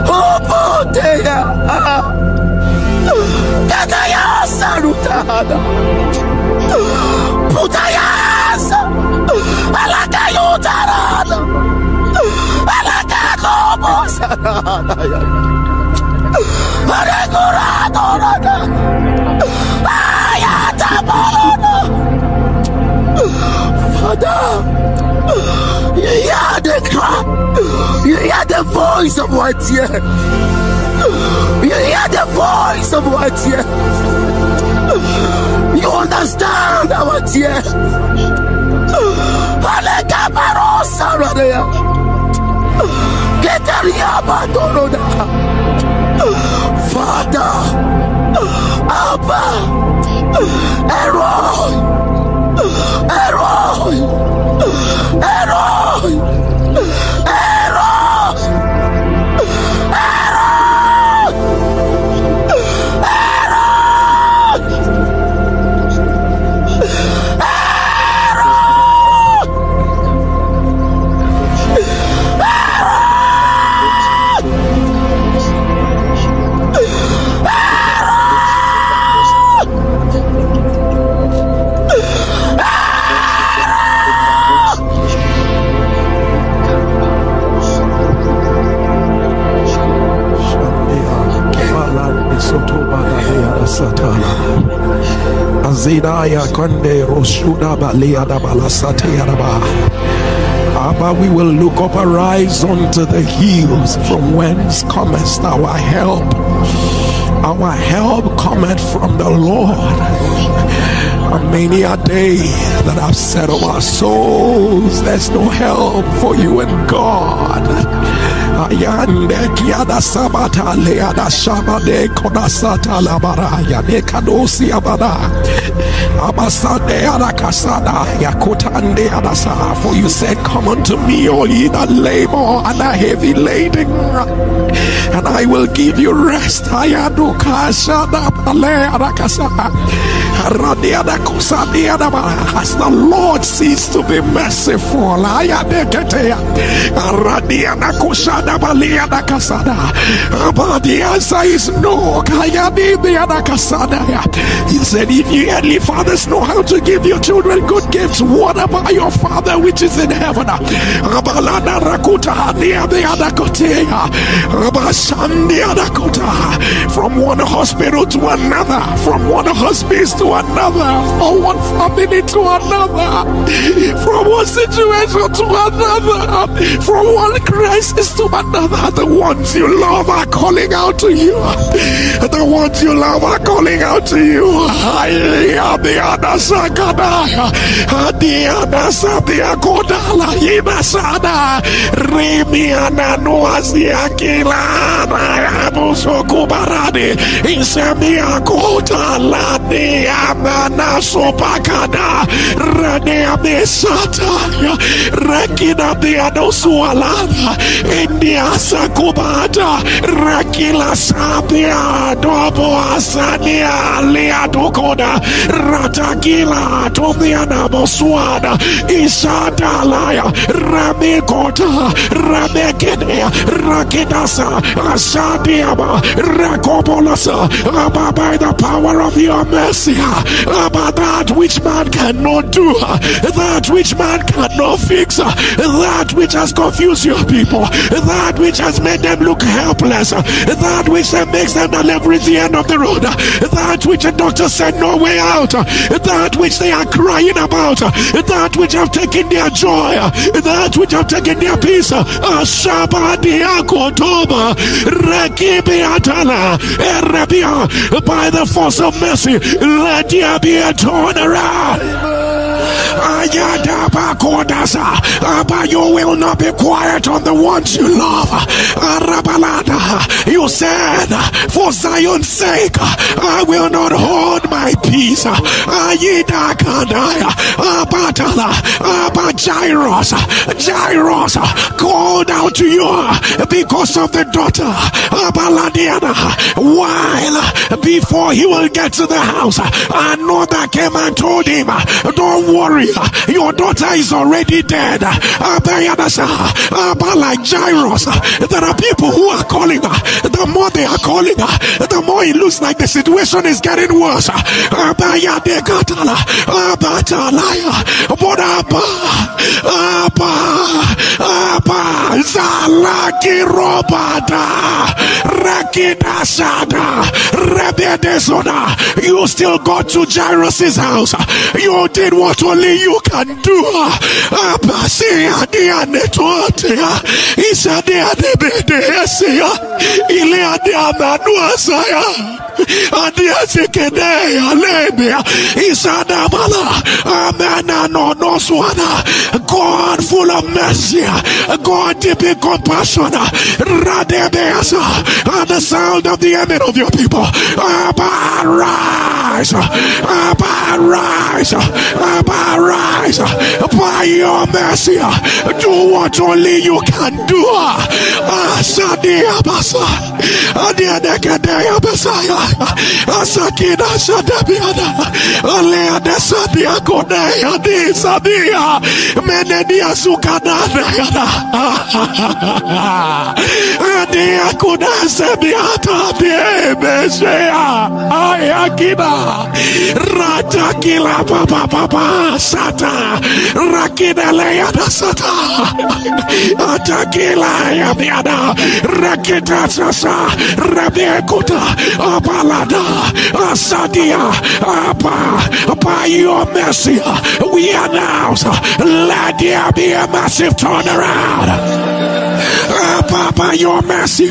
[SPEAKER 4] Oboteya. É. Tataya sarutada. Putaya asa. É Alakayo tarada. Alakakobo sarada. Aregorado rada. Father, you hear the cry. You hear the voice of here. You hear the voice of what's here. You understand what's here. Alekabarosa radea. Keteria badoroda. Father, Abba, Eroi, Eroi, Eroi,
[SPEAKER 2] Azidaya Konde Roshuda Balea da Balasate Yaraba. Abba, we will look up our eyes unto the hills from whence cometh our help. Our help cometh from the Lord. And many a day that I've said of our souls, there's no help for you and God. Ayande kiada sabata leada shabade kodasata labaraya ne kadosi abada. Abasade arakasada yakotande adasa. For you said come unto me all ye that labor and are heavy laden and I will give you rest. Bale arakasa. aradiada kusadiada as the Lord sees to be merciful but the answer is no he said if you earthly fathers know how to give your children good gifts what about your father which is in heaven? From one hospital to another from one hospice to another from one family to another from one situation to another from one crisis to another. The ones you love are calling out to you. The ones you love are calling out to you. Isemia Kota Lani Amana Sopakada Ranea Mesata Rekina Diano Sualana India Sakubata. Rakila Sabia. Dobo Asania. Leadokoda Ratakila Tomiana Boswana Isadalaya Ramekota Ramekene Rakidasa Asadiaba Rakopolasa Abba by the power of your mercy about that which man cannot do, that which man cannot fix, that which has confused your people, that which has made them look helpless, that which makes them not live at the end of the road, that which a doctor said no way out, that which they are crying about, that which have taken their joy, that which have taken their peace. By the force of mercy, let there be a turnaround. But you will not be quiet on the ones you love. You said, For Zion's sake, I will not hold my peace. Abajiros, Jairus called out to you because of the daughter. Abaladiana. While before he will get to the house, another came and told him, Don't worry, your daughter is already dead. But like Jairus, there are people who are calling her. The more they are calling her, the more it looks like the situation is getting worse. But Abba, Abba, Abba, Zalaki Robada, Rakida Sada, Rebedesona. You still got to Jairus' house. You did what only you can do. Abba, say, Adia Netotea, Isadia Debedesia, Ilea Amanuasaya. Adiasekedea lebea isadabala amena no no swana God full of mercy. God deep in compassion. Radebeasa at the sound of the amen of your people. Abba rise Abba rise Abba rise by your mercy do what only you can do. Asadia basa Adiadekedea basaya Asakina Shadabiana Alea de Sadia Kodea de Sadia. Menedia Sukanada Adia Kuda Sabiata de Besea Ayakina Ratakila Papa Papa Sata. Rakina Leada Sata. Atakila Yabiana Rakita Sasa. Rabiekuta Apalada Asadia Apa by your mercy we announce let there be a massive turnaround by your mercy,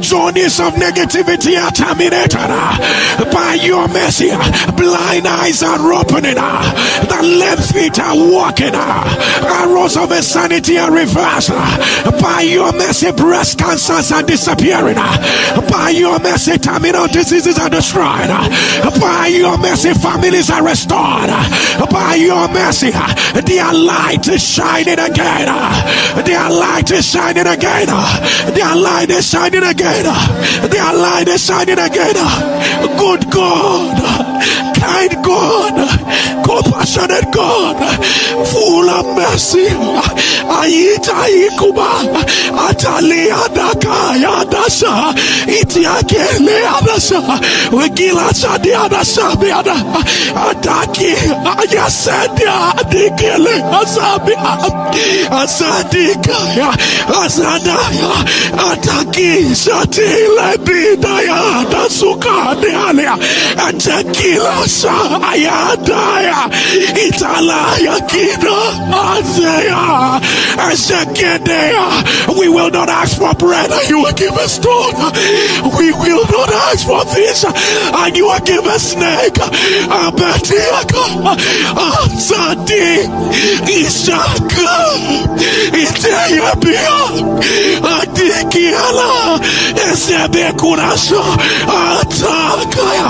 [SPEAKER 2] journeys of negativity are terminated. By your mercy, blind eyes are opening. The lame feet are walking. Arrows of insanity are reversed. By your mercy, breast cancers are disappearing. By your mercy, terminal diseases are destroyed. By your mercy, families are restored. By your mercy, their light is shining again. Their light is shining again. Their light is shining again. Their light is shining again. Good God, kind God, compassionate God, full of mercy. Aita ikuba, atali adaka yadasha, itiakele adasha, wikila chadi adasha biada, ataki ayasedia adikele asabia, asadika, asadaya, ataki satile bidaya dasukade alia, atakila sa ayadaya, italaya kida azea, asekedea. We will not ask for bread and you will give us stone. We will not ask for fish and you will give us snake. Abatiaka, Asadi, uh, Isaka, Itayabia, Adikiala, Esebe Kurasha, Atakaya,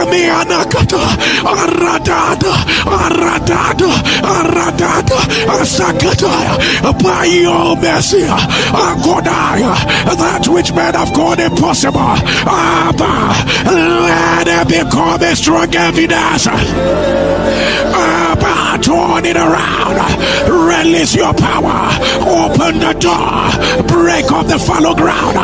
[SPEAKER 2] Emianakata, Aradada, Aradada, Aradada, Asakataya, by your mercy, uh, Akodaya, uh, that which men have called impossible, Abba, let it become a strong evidence. Are turning around. Release your power. Open the door. Break up the fallow ground.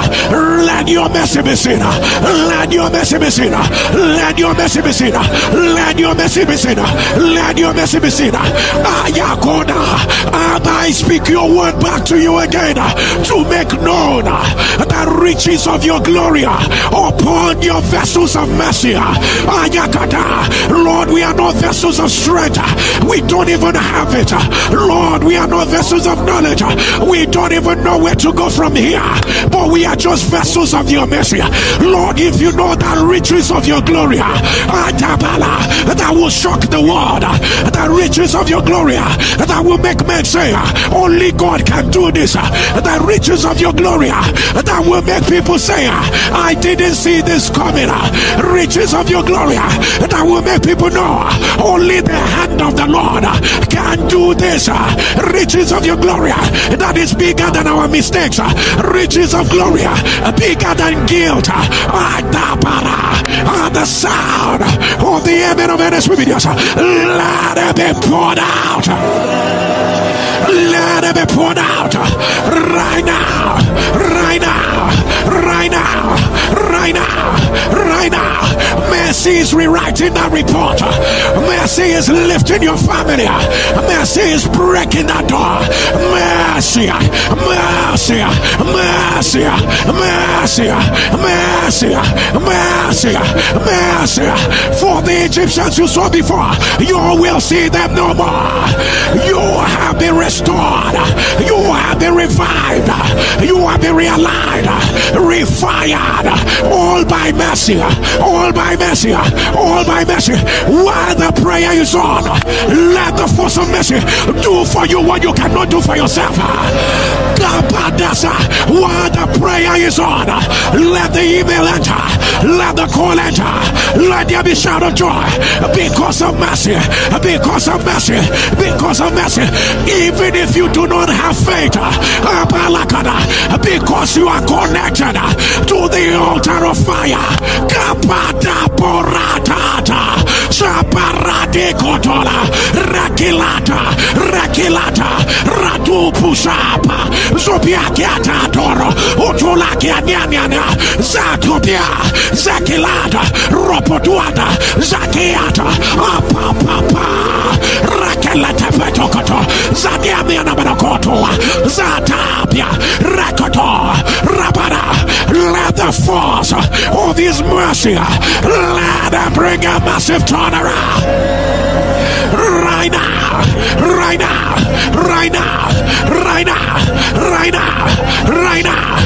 [SPEAKER 2] Let your mercy be seen. Let your mercy be seen. Let your mercy be seen. Let your mercy be seen. Let your mercy be seen. Ayakoda. And I speak your word back to you again to make known the riches of your glory upon your vessels of mercy. Ayakata. Lord, we are not vessels of strength. We don't even have it. Lord, we are not vessels of knowledge. We don't even know where to go from here. But we are just vessels of your mercy. Lord, if you know the riches of your glory, that will shock the world. The riches of your glory that will make men say, only God can do this. The riches of your glory that will make people say, I didn't see this coming. Riches of your glory that will make people know only the hand of the Lord can do this. Riches of your glory that is bigger than our mistakes. Riches of glory bigger than guilt. Adabara, the sound of the amen of Ernest Remedios. Let it be poured out. Let it be poured out right now, right now, right now, right now, right now. Mercy is rewriting that report. Mercy is lifting your family. Mercy is breaking that door. Mercy, mercy, mercy, mercy, mercy, mercy, mercy. For the Egyptians you saw before, you will see them no more. You have been restored. You have been revived. You have been realigned, refired, all by mercy, all by mercy, all by mercy. While the prayer is on, let the force of mercy do for you what you cannot do for yourself. While the prayer is on, let the email enter, let the call enter, let there be shout of joy because of mercy, because of mercy, because of mercy. Even if you do not have faith, because you are connected to the altar of fire. Kapada poratata, shaparade kotola, rakilata, rakilata, ratu pushapa, zopiakiata toro, utulakia nyanyana, zatopia, zakilata, ropotuata, zakiata, apapapa, rakelete petokoto, zadiamiana banakotoa, zatapia, rakoto, rabada, let the force of his mercy let it bring a massive turnaround. Right now, right now, right now, right now, right now, right now,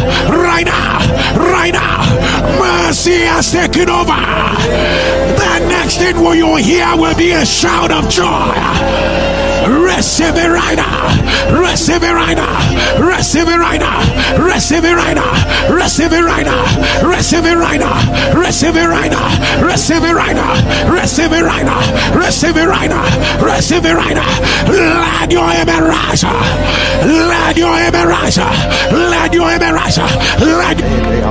[SPEAKER 2] Mercy has taken over. The next thing you hear will be a shout of joy. Receive it right now. Receive it right now. Receive it right now. Receive it right now. Receive it right now. Receive it right now. Receive it right now. Receive it right now. Receive it right now. Receive it right now. Receive it right now. Let your amen rise. Let your amen rise. Let your amen rise. Let
[SPEAKER 4] lekete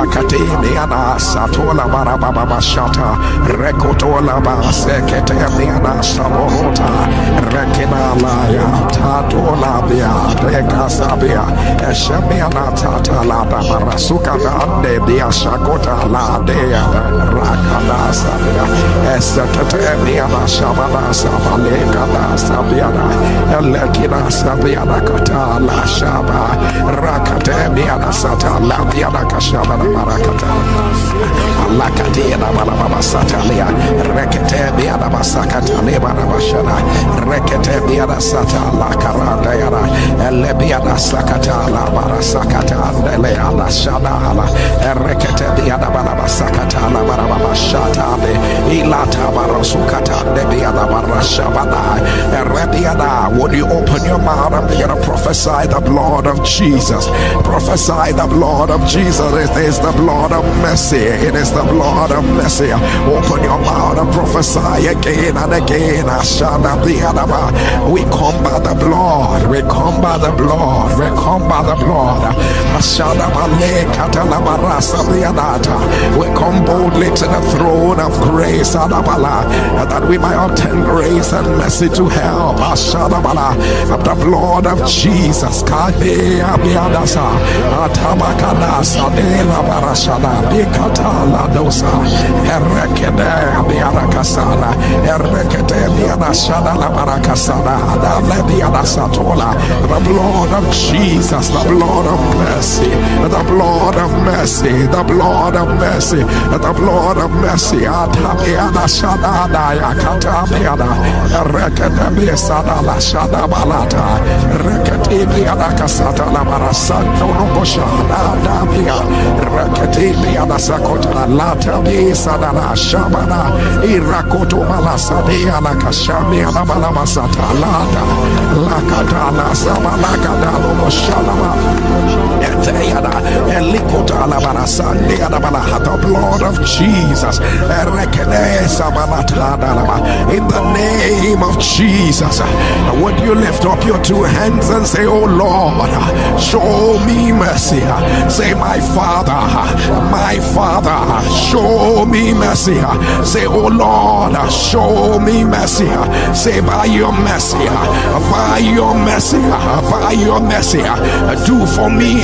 [SPEAKER 4] Rakateliana Satola bara Barababa Shata Rekotola Baseketeliana Sabohota Rekinalaya Tatola Bia Rekasabia Eshemiana Tatala Barasuka Dande Bia Shakota La Dea Rakada Sabia Eseketeliana Shabada Sabalekada Sabiana Elekina Sabiana Katala Shaba
[SPEAKER 2] Rakateliana Satala Diana Kashabana Barakata. Satalia, Rekete Basakata, Bashana, Rekete Yana, Elebiana Sakata, Labara Sakata, Deleana Shana, Rekete Biana Balaba Sakata, Labara Shata, Ilata Rebiana. Would you open your mouth and begin to prophesy the blood of Jesus? Prophesy the blood of Jesus. The blood of mercy. It is the blood of mercy. Open your mouth and prophesy again and again. We come by the blood. We come by the blood. We come by the blood. We come boldly to the throne of grace that we might obtain grace and mercy to help. Of the blood of Jesus. Barashada. Bikata dosa erekede biara kasana erekede biara shada la barakasana da le satola the blood of Jesus the blood of mercy the blood of mercy the blood of mercy the blood of mercy atabiana shada da ya erekede biara shada balata blood of Jesus in the name of Jesus would you lift up your two hands and say oh Lord show me mercy say my father my father show me mercy. Say, Oh Lord, show me mercy. Say, by your mercy, by your mercy, by your mercy, do for me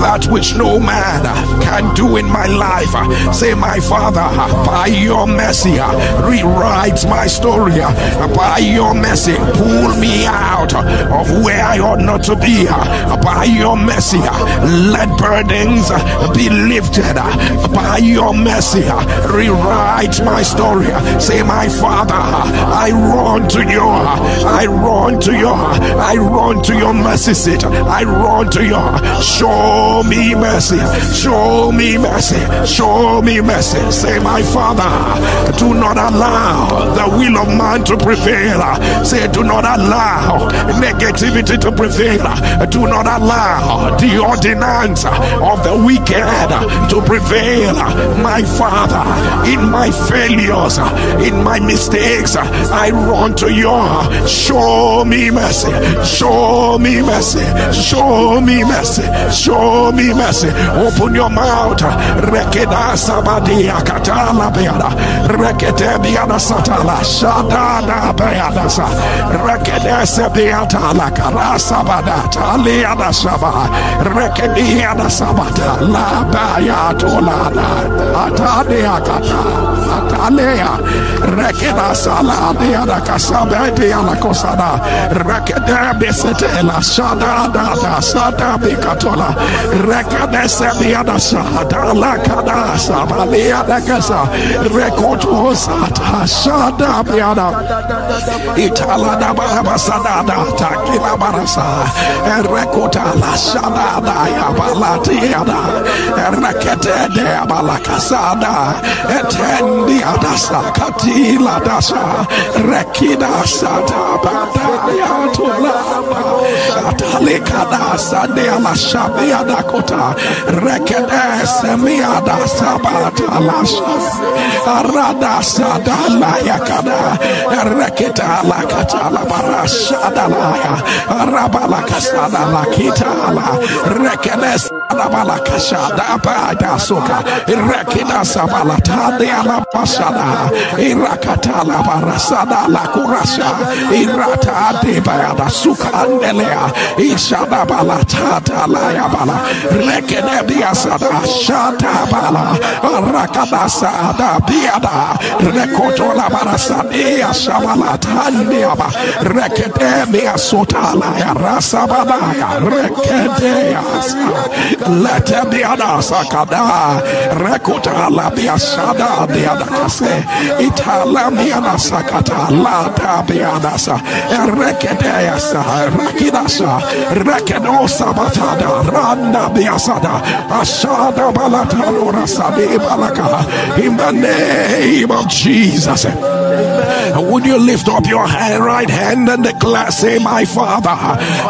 [SPEAKER 2] that which no man can do in my life. Say, My Father, by your mercy, rewrite my story. By your mercy, pull me out of where I ought not to be. Uh, by your mercy, uh, let burdens uh, be lifted. By your mercy, rewrite my story. Say, My Father, I run to you. I run to you. I run to your mercy seat. I run to you. Show me mercy. Show me mercy. Show me mercy. Say, My Father, do not allow the will of man to prevail. Say, Do not allow negativity to prevail. Do not allow the ordinance of the wicked to prevail. My Father, in my failures, in my mistakes, I run to you. Show me mercy. Show me mercy. Show me mercy. Show me mercy. Open your mouth. Rekeda sabadia katala beada. Rekete biada satala. Beada sa. Rekede sebiata la karasa badata. Liada saba. Rekediada sabata. La baya tolada. Atadea kata. Atalea. Rekeda sala. Diada kasabe. Diada kosada. Rekede besete la shada dada. Sada bikatola. Rekede sebiada shada. La kada sabalia da kasa. Rekoto sata. Shada biada. Itala da baraba sada da. Takila barasa. Rekota la shada da ya balatia da. Rekete de balakasada. Etendi adasa. Katila dasa. Rekida sata. Badaya tola. Atalekada sadea la shabia dakota. Rekede semia da sabata la Arada sada la yakada. Reketa la kata la barashada la ya. Arabala kasada la kita la. Rekede sada bala kashada bada soka. Rekeda sabala tade la basada. Irakata la barasada la kurasha. Irata de bayada suka andelea. Ishada bala tata la ya bala. Rekede bia Rakadasada Shatabala Rakadasada Biada Rekotola Barasadia Shabala Tandiaba Rekedemia Sotala Rasabadaya Rekedeas Lete Biada Sakada Rekotala Biasada Biada Kase Itala Miana Sakata Lata Biadasa Rekedeasa Rakidasa Rekedosa Batada Randa Balatalora Sadi Balaka in the name of Jesus. Would you lift up your hand, right hand and declare, say, My Father,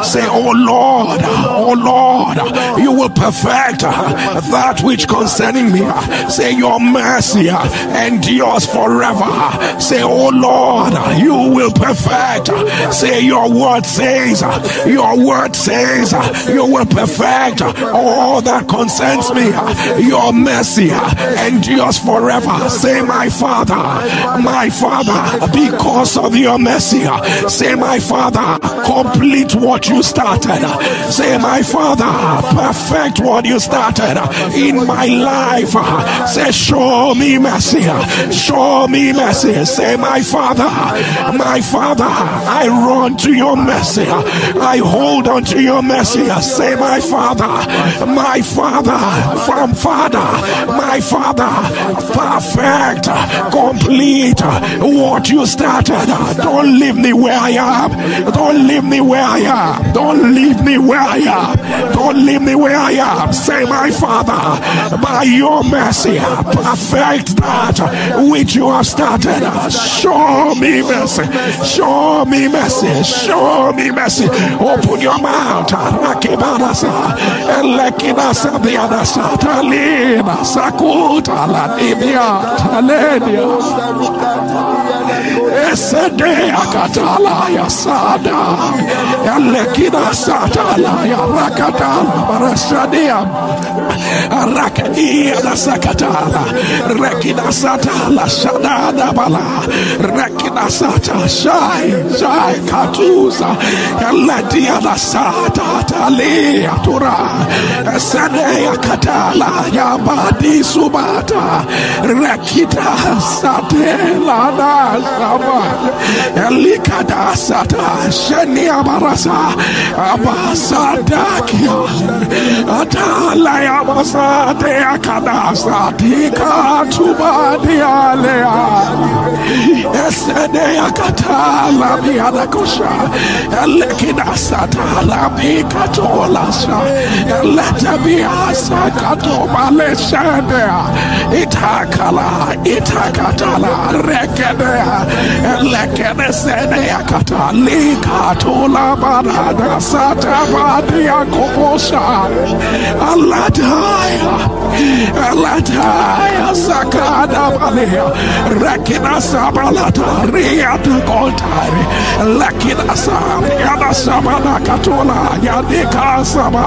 [SPEAKER 2] say, Oh Lord, oh Lord, you will perfect that which concerning me. Say, Your mercy endures forever. Say, Oh Lord, you will perfect. Say, Your word says, Your word says, you will perfect all that concerns me. Your mercy endures forever. Say, My Father, my Father, because of your mercy, say, My Father, complete what you started. Say, My Father, perfect what you started in my life. Say, Show me mercy. Show me mercy. Say, My Father, my Father, I run to your mercy. I hold on to your mercy. Say, My Father, my Father, from Father, my Father, perfect, complete what you started. Don't leave me where I am. Don't leave me where I am. Don't leave me where I am. Don't leave me where I am. Say, My Father, by your mercy, perfect that which you have started. Show me mercy. Show me mercy. Show me mercy. Open your mouth. Sada Elekina satala ya rakatala Barashadia Rakadia da sakatala Rekina satala Shadada bala. Rekina sata Shai Shai katuza Eledia da sata Tali atura Esede akatala Ya badi subata. Rekita satela da Saba. Elikada Sata Shenia Barasa Abasadakia Atala Yabasate Akada Satika Tubadia Lea Esede Akatala Biada Kosha Elikida Sata Labika Tolasha Eleta Biasa Katoba Leshadea Itakala Itakatala Rekedea lekene sene yakata likatola barada sata badia koposha alataya sakada balea rekina sabalata riata kontari. Lekina sabiana sabana katola yadika saba.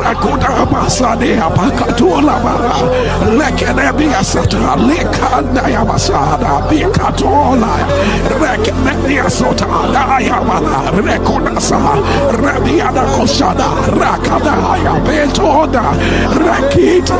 [SPEAKER 2] Rakuda basade apakatola bara. Lekene biasata likanda yabasada bikatola. Rekmedia sota daya mala rekonasa rabiada koshada rakada betoda. Rakita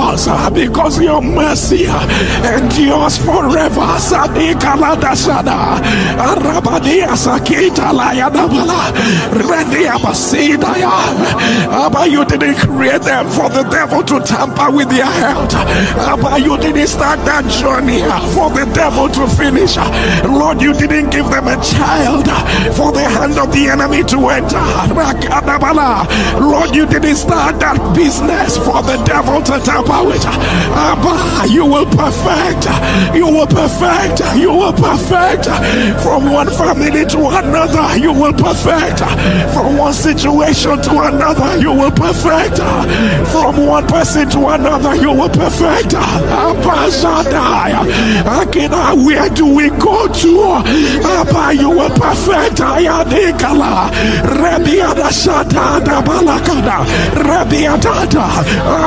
[SPEAKER 2] Ah, because your mercy ah, endures forever. Abba, you didn't create them for the devil to tamper with their health. Abba, you didn't start that journey ah, for the devil to finish. Lord, you didn't give them a child for the hand of the enemy to enter. Lord, you didn't start that business for the devil to tap about it. Abba, you will perfect. You will perfect. You will perfect. From one family to another, you will perfect. From one situation to another, you will perfect. From one person to another, you will perfect. Abba. Akina, where do we go to? Abba, you will perfect. Ayadekala. Rebiada Shatada Balakada. Rebiadata.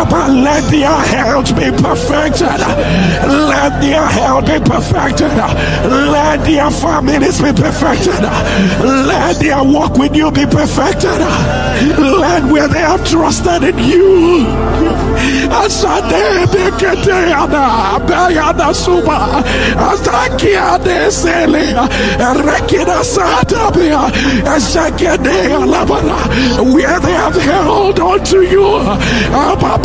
[SPEAKER 2] Abba, let their health be perfected. Let their health be perfected. Let their families be perfected. Let their walk with you be perfected. Let where they have trusted in you. Asade beketeana bayana suba azakia de sele rekida satabia azakede alabara where they have held on to you Abba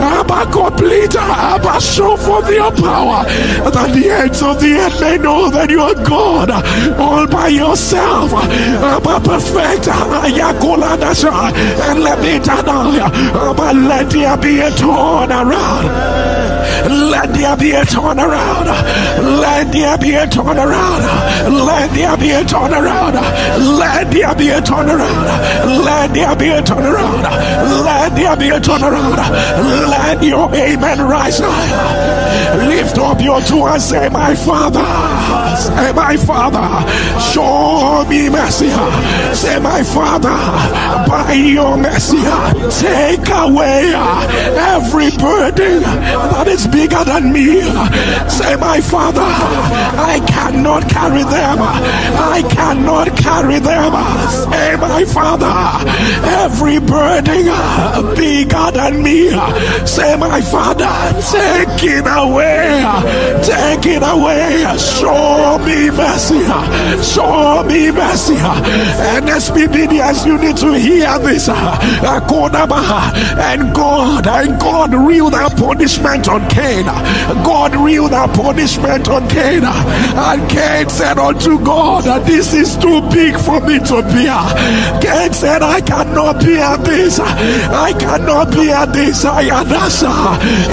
[SPEAKER 2] Abba complete Abba show for your power that the ends of the earth may know that you are God all by yourself. Abba perfect and let me Abba let there be a turnaround let there be a turnaround. Let there be a turnaround. Let there be a turnaround. Let there be a turnaround. Let there be a turnaround. Let there be a turnaround. Let your amen rise high. Lift up your two and say, My Father. Say, My Father. Show me mercy. Say, My Father. By your mercy. Take away every burden that is bigger than me. Say, My Father, I cannot carry them. I cannot carry them. Say, My Father, every burden bigger than me. Say, My Father, take it away. Take it away. Show me mercy. Show me mercy. And SPBDS, you need to hear this. And God, and God real that punishment on Cain. God reeled a punishment on Cain. And Cain said unto God, This is too big for me to bear. Cain said, I cannot bear this. I cannot bear this. I Ayadasa,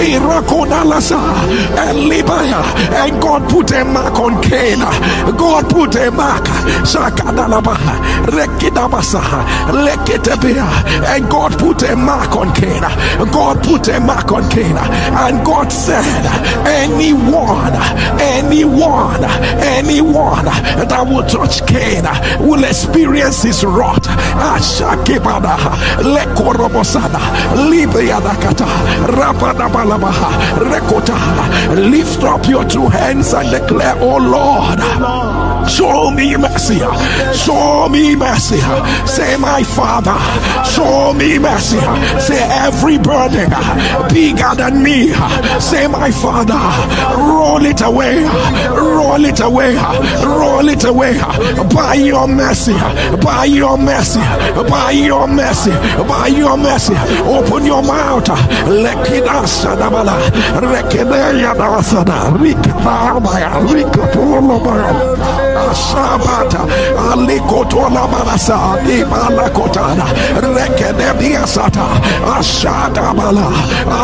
[SPEAKER 2] Irakonalasa, and Libaya. And God put a mark on Cain. God put a mark. Shakadalabaha, Rekidabasa, Leketebea. And God put a mark on Cain. God put a mark on Cain. And God said, anyone, anyone, anyone that will touch Cain will experience his wrath. Ashakibada, Lekorobosada, Libriadakata, Rapadabalabaha, Rekota. Lift up your two hands and declare, Oh Lord, show me mercy, show me mercy. Say, My Father, show me mercy. Say, every burden bigger than me. Say, My Father, roll it away, roll it away, roll it away by your mercy, by your mercy, by your mercy, by your mercy. Open your mouth. Lekida sadabala, rekedeya dasada, rikabaya, rikatolobaya, asabata, alikotola barasa, ibalakotana, rekedebia sata, ashadabala,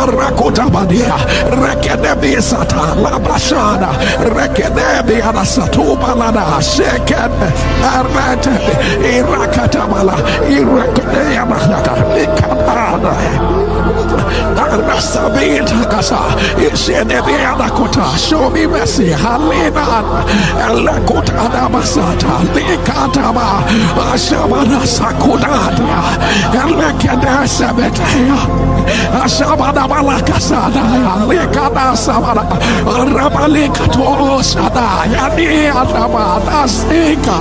[SPEAKER 2] arakotabadia, rekedebisata, labashana, rekedebia satubalada, shekebe, aratebe, irakatabala, irakedeya mahata, rasa vida kasa isene biana kuta shomi mesi halina elle kuta masata likata ma ashabana sakudata elle kede sebetaya malakasada likata sabana rabalika tosada yani adama tasika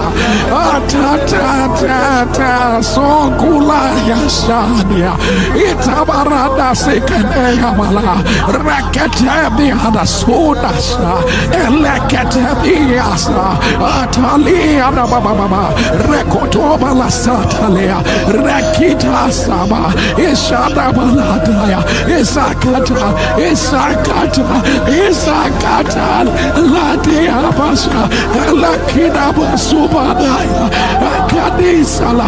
[SPEAKER 2] atatatata sokula yashania itabarada sika mala, reketebiana sudasa, eleketebiasa, atalia na baba baba, rekotoba la satalea, rekita saba, ishada baladaya, isakata, isakata, isakata, ladia basha, lakida basubadaya, kadisala,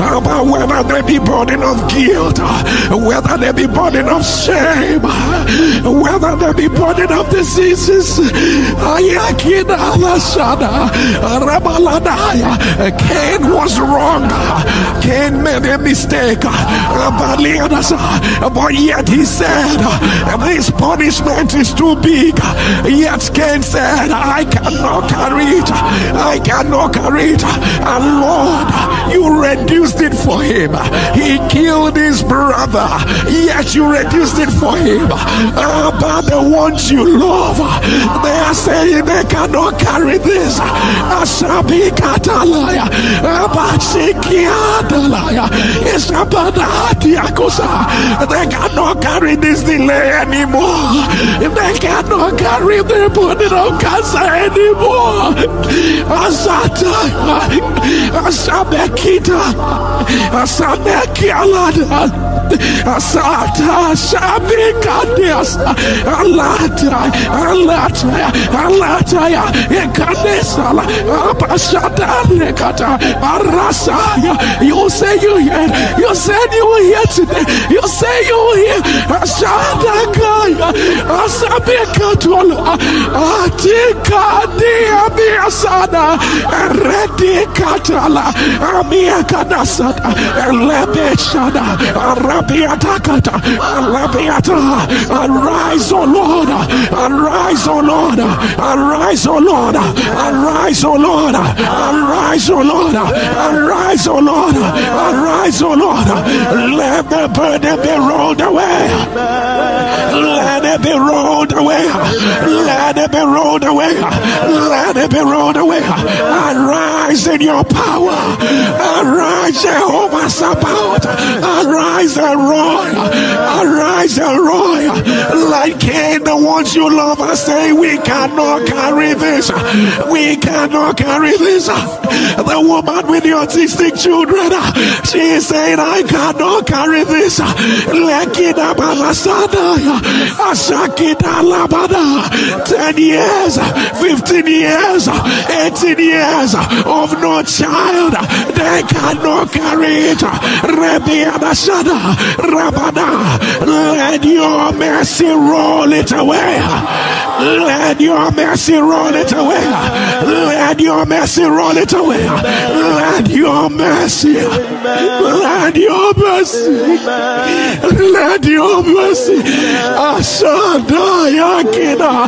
[SPEAKER 2] about whether they be burden of guilt, whether they be burden of shame, whether they be burden of diseases. Cain was wrong. Cain made a mistake. But yet he said, This punishment is too big. Yet Cain said, I cannot carry it. I cannot carry it. And Lord, you reduced it for him. He killed his brother, yet you reduced it for him. Ah, About the ones you love, they are saying they cannot carry this. Asabi katalaya, abachikiadalaya, isabadatiakosa. They cannot carry this delay anymore. They cannot carry the burden of cancer anymore. Asata, asabekita, asabekialada. Asata Shabikadias Alata Alata Alata Ekanesala Abashata Lekata Arasaya You say you here You said you were here today You say you were here Ashata Kaya Asabikatola Atika Dia Biasada Redi Katala Amia Kadasada Lebeshada Arabiata, arise, O Lord, arise, O Lord, arise, O Lord, arise, O Lord, arise, O Lord, arise, O Lord, arise, O Lord, let the burden be rolled away, let it be rolled away, let it be rolled away, let it be rolled away, arise in your power, arise, Jehovah Sabaoth, arise and roar, arise like Cain, the ones you love are saying, we cannot carry this, we cannot carry this. The woman with the autistic children, she is saying, I cannot carry this. Lekina balasada, asakita labada, 10 years, 15 years, 18 years of no child, they cannot carry it. Rebiana Shada, Rabada, let your mercy roll it away. Let your mercy roll it away. Let your mercy roll it away. Let your mercy, let your mercy, let your mercy, Ashada Yakina,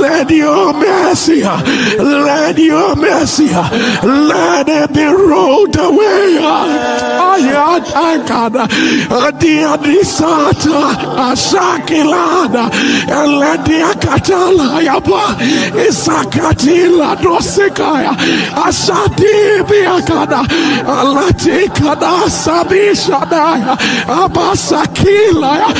[SPEAKER 2] let your mercy, let your mercy, let it be rolled away. Katala, Isakatila, Abasakila,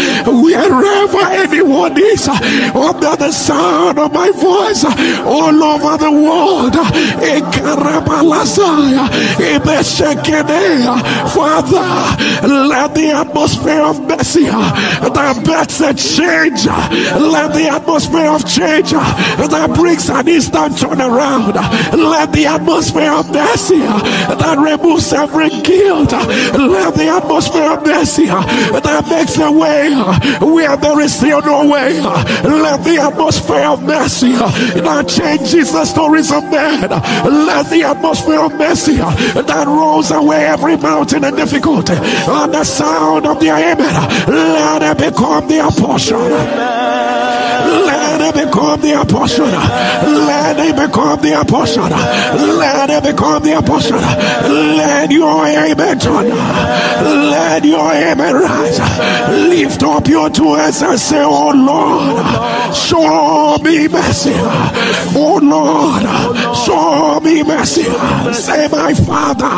[SPEAKER 2] wherever anyone is, under the sound of my voice, all over the world, Ikarabalasaya, Ibeshekedea, Father, let the atmosphere of mercy uh, that bets a change. Uh, let the atmosphere of change uh, that brings an instant turnaround. Let the atmosphere of mercy that removes every guilt. Let the atmosphere of mercy that makes a way where there is still no way. Let the atmosphere of mercy that changes the stories of men. Let the atmosphere of mercy that rolls away every mountain and difficulty on the sound of the amen. Let it become their portion. It become their portion. Let it become their portion. Let it become their portion. Let your amen turn. Let your amen rise. Lift up your two hands and say, Oh Lord, show me mercy. Oh Lord, show me mercy. Say, My Father,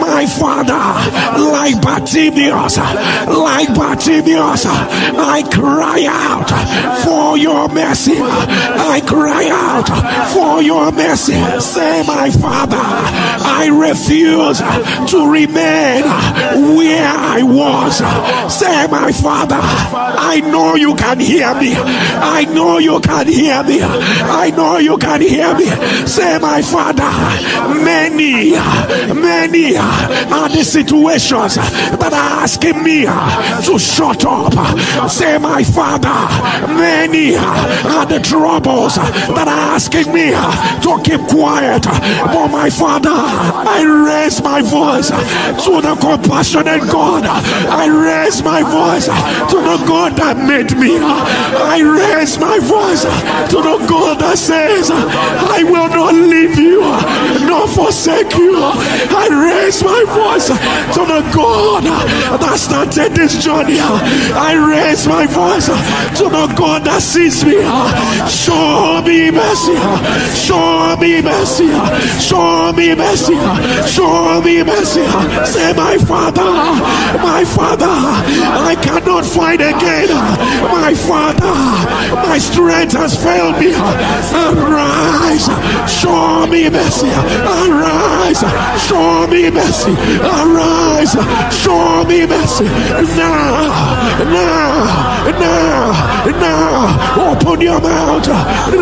[SPEAKER 2] my Father, like Bartimaeus, like Bartimaeus, I cry out for your mercy. I Cry out for your mercy. Say, My Father, I refuse to remain where I was. Say, My Father, I know you can hear me. I know you can hear me. I know you can hear me. Say, My Father, many, many are the situations that are asking me to shut up. Say, My Father, many are the troubles that are asking me to keep quiet. But my Father, I raise my voice to the compassionate God. I raise my voice to the God that made me. I raise my voice to the God that says, I will not leave you nor forsake you. I raise my voice to the God that started this journey. I raise my voice to the God that sees me. Show me mercy. Show me mercy. Show me mercy. Show me mercy. Say, my Father, my Father, I cannot fight again. My Father, my strength has failed me. Arise. Show me mercy. Arise. Show me mercy. Arise. Show me mercy. Now. Now. Now. Now. Open your mouth.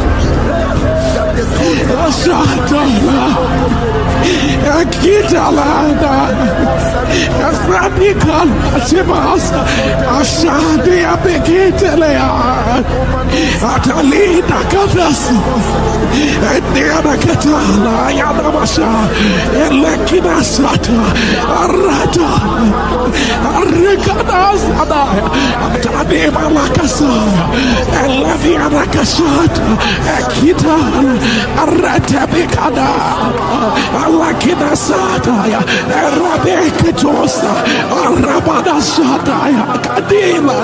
[SPEAKER 2] رشعت أكيد على هذا. أخبرني قال سباس الشهد يا بكيت لي أتعلينا كدس إني أنا كتالا يا نمشا إلا كناسة الرتا الركنا أصلا أتعني ملكسا الذي أنا كسات أكيد Bekada Alakina Sataya Rabeka Josa Rabada Sataya Kadila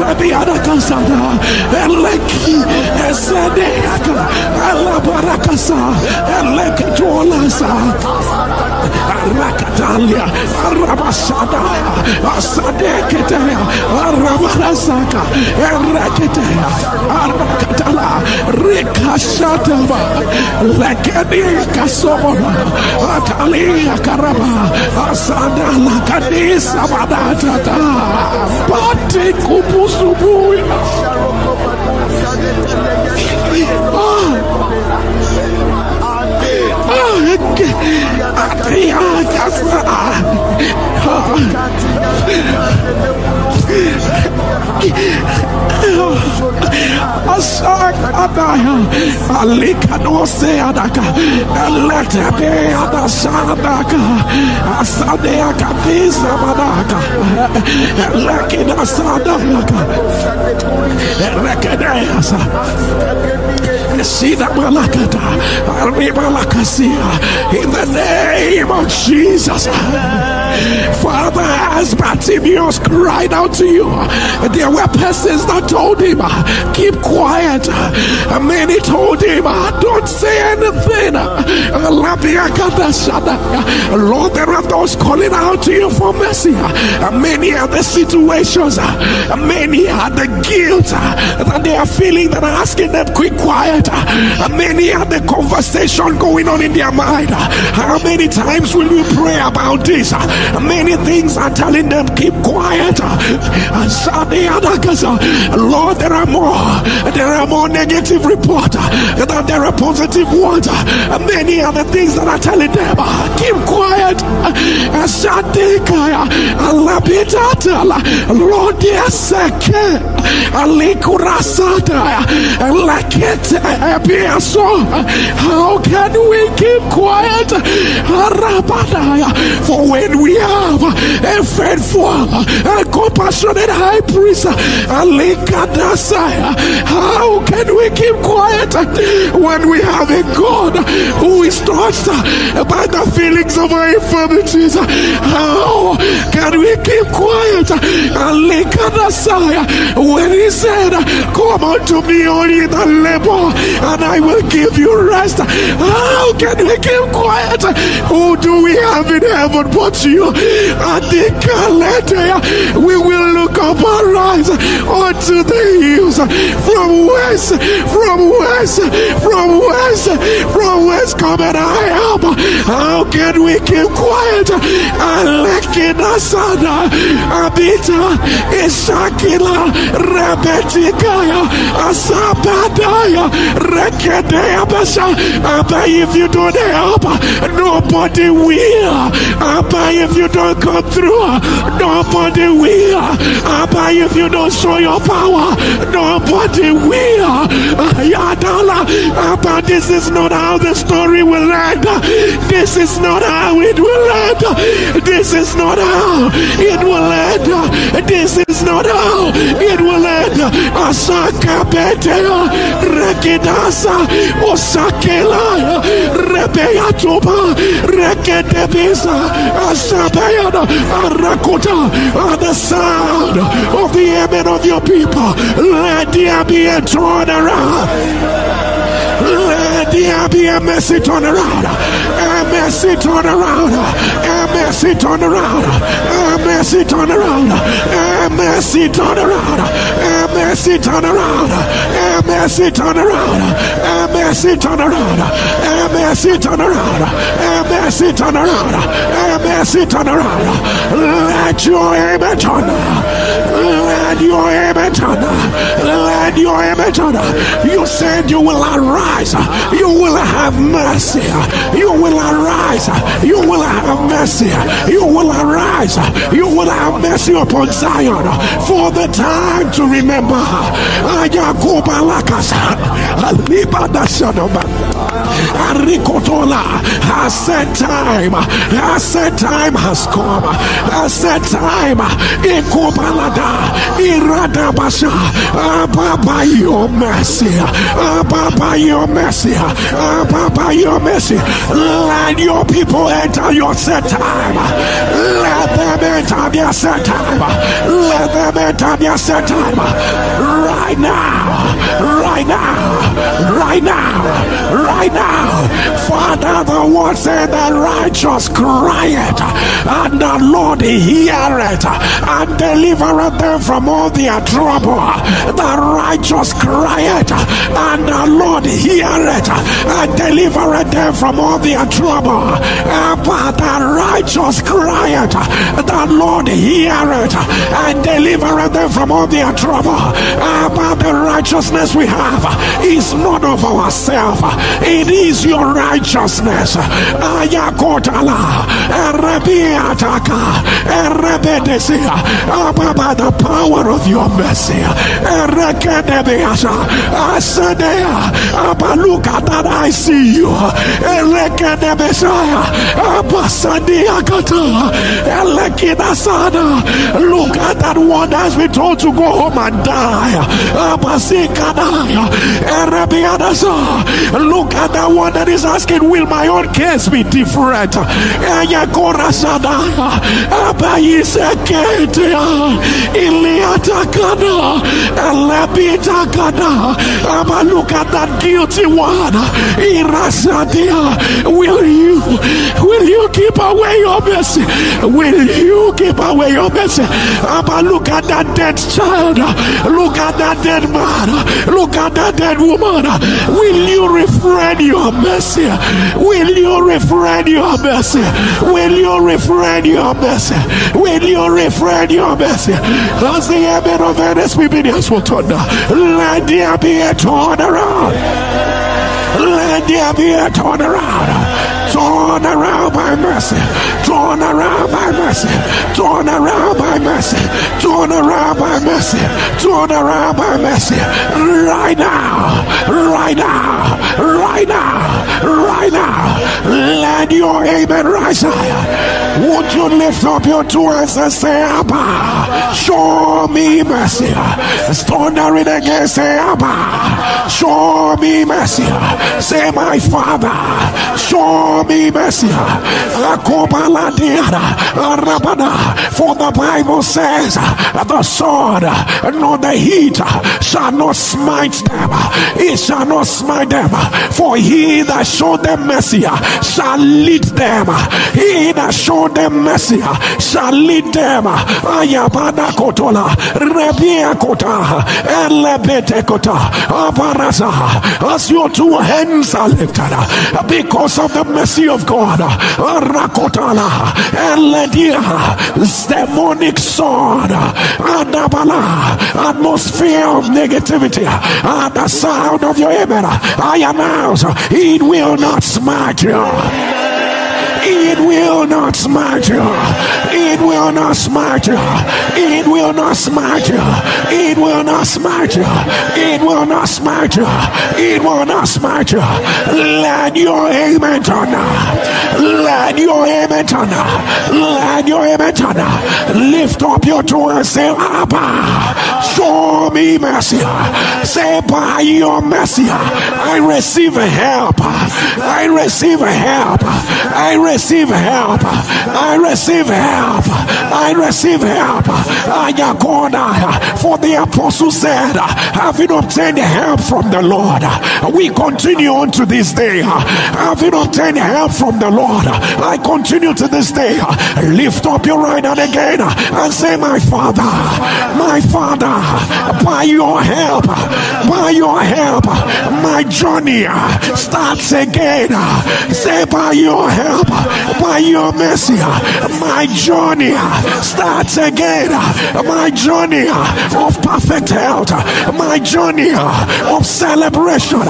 [SPEAKER 2] Rabiana Kasada Eleki Esadeaka Alabarakasa. Elekatolasa Rakatalia Rabasadaya Asadeketaya. Rabarasaka Ereketea Arakatala. Rikashataba Lekedi Kasora Atalia Karaba Asada Lakadisa Badatata Pati Kupusubuya. Asak adaya alika no se adaka alete be adasadaka asade akabisa madaka lekina sadaka rekedeyasa Sida Malakata, Aribalakasia, in the name of Jesus. Father, as Bartimaeus cried out to you, there were persons that told him, Keep quiet. Many told him, Don't say anything. Lord, there are those calling out to you for mercy. Many are the situations, many are the guilt that they are feeling that are asking them, Keep quiet. Many are the conversation going on in their mind. How many times will we pray about this? Many things are telling them, keep quiet. Lord, there are more. There are more negative report than there are positive ones. Many other things that are telling them, keep quiet. Lord, yes, how can we keep quiet? For when we have a faithful and compassionate high priest. Alikadasaya. How can we keep quiet when we have a God who is touched by the feelings of our infirmities? How can we keep quiet? Alikadasaya. When he said, Come unto me, only the labor, and I will give you rest. How can we keep quiet? Who do we have in heaven but you? Adikalete. We will look up our eyes unto the hills from west, from west, from west, from west coming I help. How can we keep quiet? Alekina sana abita isakila rebetikaya asabadaya if you don't help, nobody will. Abba, if you don't come through, nobody will. Abba, if you don't show your power, nobody will. Abba, this is not how the story will end. This is not how it will end. This is not how it will end. This is not how it will end. Asaka betea, rekidasa, osakela, rebeya tuba, rekedebisa, asabeyana, arakuta, at the sound of the amen of your people. Let there be a turnaround. There be a mercy turn around. A mercy turn around. A mercy turn around. A mercy turn around. A mercy turn around. A mercy turn around. A mercy turn around. A mercy turn around. A mercy turn around. Mercy turn around. Mercy turn around. Let your amen turn. Let your amen turn. Let your amen turn. You said you will arise. You will have mercy. You will arise. You will have mercy. You will arise. You will have mercy upon Zion for the time to remember. Ayakuba lakasa. Aliba dashanoma. Arikotola. I said time. I said time has come. I said time. Ikobalada. Irada basha. Ababa your mercy. Ababa your mercy. Ababa your mercy. Let your people enter your set time. Let them enter their set time. Let them enter their set time. Right now. Right now. Right now. Right now. Father, the word said the righteous cry it, and the Lord heareth and delivereth them from all their trouble. The righteous cry it, and the Lord heareth and delivereth them from all their trouble. But the righteous cry it, the Lord heareth and delivereth them from all their trouble. But the righteousness we have is not of ourselves, it is your righteousness. Ayakotala, Erebiataka, Erebedesia, by the power of your mercy. Erekedebeasa, look at that, I see you. Erekedebesaya, Abasadiakata, Elekidasada, look at that one that's been told to go home and die. Abasikadaya, Erebiadasa, look at that one that is asking, Will my own case be different? Abba, look at that guilty one. Will you, will you keep away your mercy? Will you keep away your mercy? Abba, look at that dead child. Look at that dead man. Look at that dead woman. Will you refrain your mercy? Will you refrain your mercy? Will you refrain your mercy? Will you refrain your mercy? As the amen of we begin to turn. Let there be a turnaround. Let there be a turnaround. Turn around by mercy. Turn around by mercy. Turn around by mercy. Turn around by mercy. Turn around by mercy. Right now. Right now. Right now. Right now. Let your amen rise higher. Would you lift up your two hands and say, Abba, show me mercy. Thundering again, say, Abba, show me mercy. Say, my Father, show me mercy. For the Bible says, the sword nor the heat shall not smite them. It shall not smite them. For he that showed them mercy shall lead them. He that showed them mercy shall lead them. Ayabana kotola, rebia kota, elebete kota, abaraza. As your two hands are lifted because of the mercy of God, rakotala, eledia, demonic sword, adabala, atmosphere of negativity, at the sound of your amen, I announce it will not smite you. It will not smite you. It will not smite you. It will not smite you. It will not smite you. It will not smite you. It will not smite you. Let your amen turn. Let your amen turn. Let your amen turn. Lift up your two and say, Abba, show me mercy. Say, by your mercy, I receive help. I receive help. I receive help. I receive help. I receive help. I receive help. For the apostle said, having obtained help from the Lord, we continue on to this day. Having obtained help from the Lord, I continue to this day. Lift up your right hand again and say, My Father, my Father, by your help, by your help, my journey starts again. Say, By your help, by your mercy, my journey starts again. My journey of perfect health, my journey of celebration,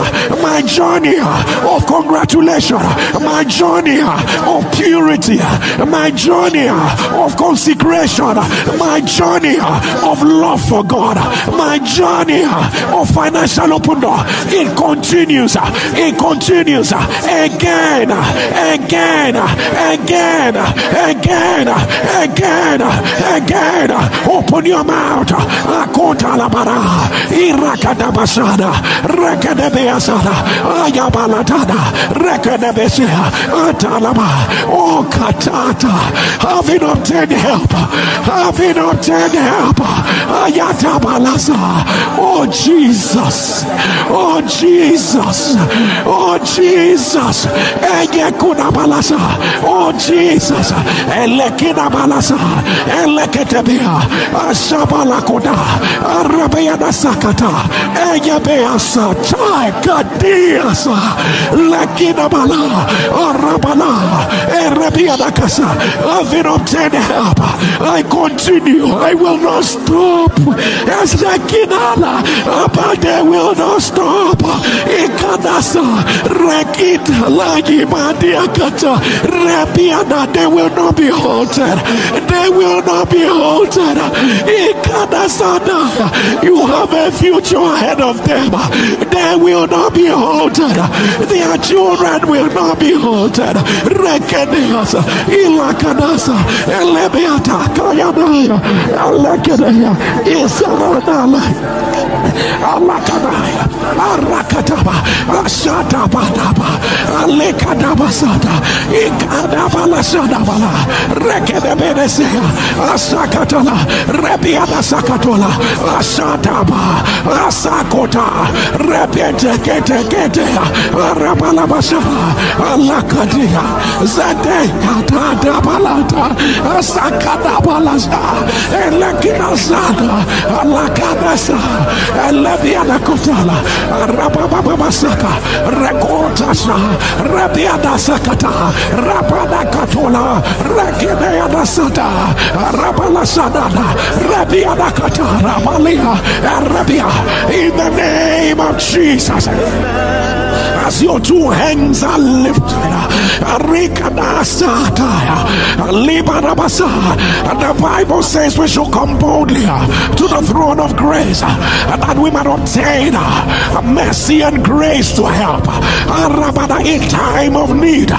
[SPEAKER 2] my journey of congratulation, my journey of purity, my journey of consecration, my journey of love for God, my journey of financial open door. It continues, it continues again, again, again, again, again, again. Open your mouth. Akota la bara, irakada basada, rekade beasada, ayabalatada, rekade atalaba, oh katata. Having obtained help, having obtained help, ayatabalasa. Oh Jesus, oh Jesus, oh Jesus. Oh Jesus, Elekina balasa, Eleketebia, Ashabalakoda, Arabea da Sakata, Eyabea Satai, Kadiasa, Lekina bala, Arabala, Erabia da Casa, having obtained help, I continue, I will not stop. As Lekinala, but they will not stop. Ikadasa, Rekita, Lagi Badia Kata, Rabiana, they will not be halted. They will not be halted. Ikadasana, you have a future ahead of them. They will not be halted. Their children will not be halted. Rekeneasa, Ilakadasa, Elebeata, Kayanaya, Alekeneya, Isaranala, Alakanaya, Arakataba, Ashatabadaba, Alekadabasata, Ikadabalashanabala, Rekedebenesea, Asakatala, Rebiada Sakatola, Ashataba, Asakota, Repetekete, Arabalabasha, Alakadia, Zade, Katadabalata, Asakadabalasa, Elekinazada, Alakadasa, Eleviana Kotala, Rabababasaka, Rekotasa, Rabiada Sakata, Rabada Katola, Rekibeada Sata, Rabala Sadana, Rabiada Kata, Rabalia, Arabia, in the name of Jesus as your two hands are lifted. Uh, and uh, uh, the Bible says we shall come boldly to the throne of grace that we might obtain mercy and grace to help in time of need.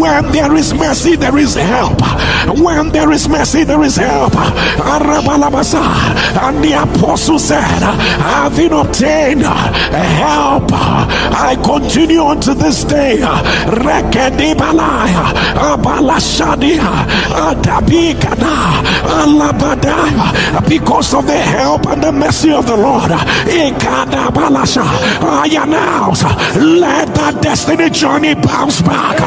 [SPEAKER 2] When there is mercy, there is help. When there is mercy, there is help. And the apostle said, having obtained help, I continue unto this day. Rekedibalaya, Abalashadia, Adabikada, Alabadaya, because of the help and the mercy of the Lord. Ikadabalasha, I announce, let that destiny journey bounce back.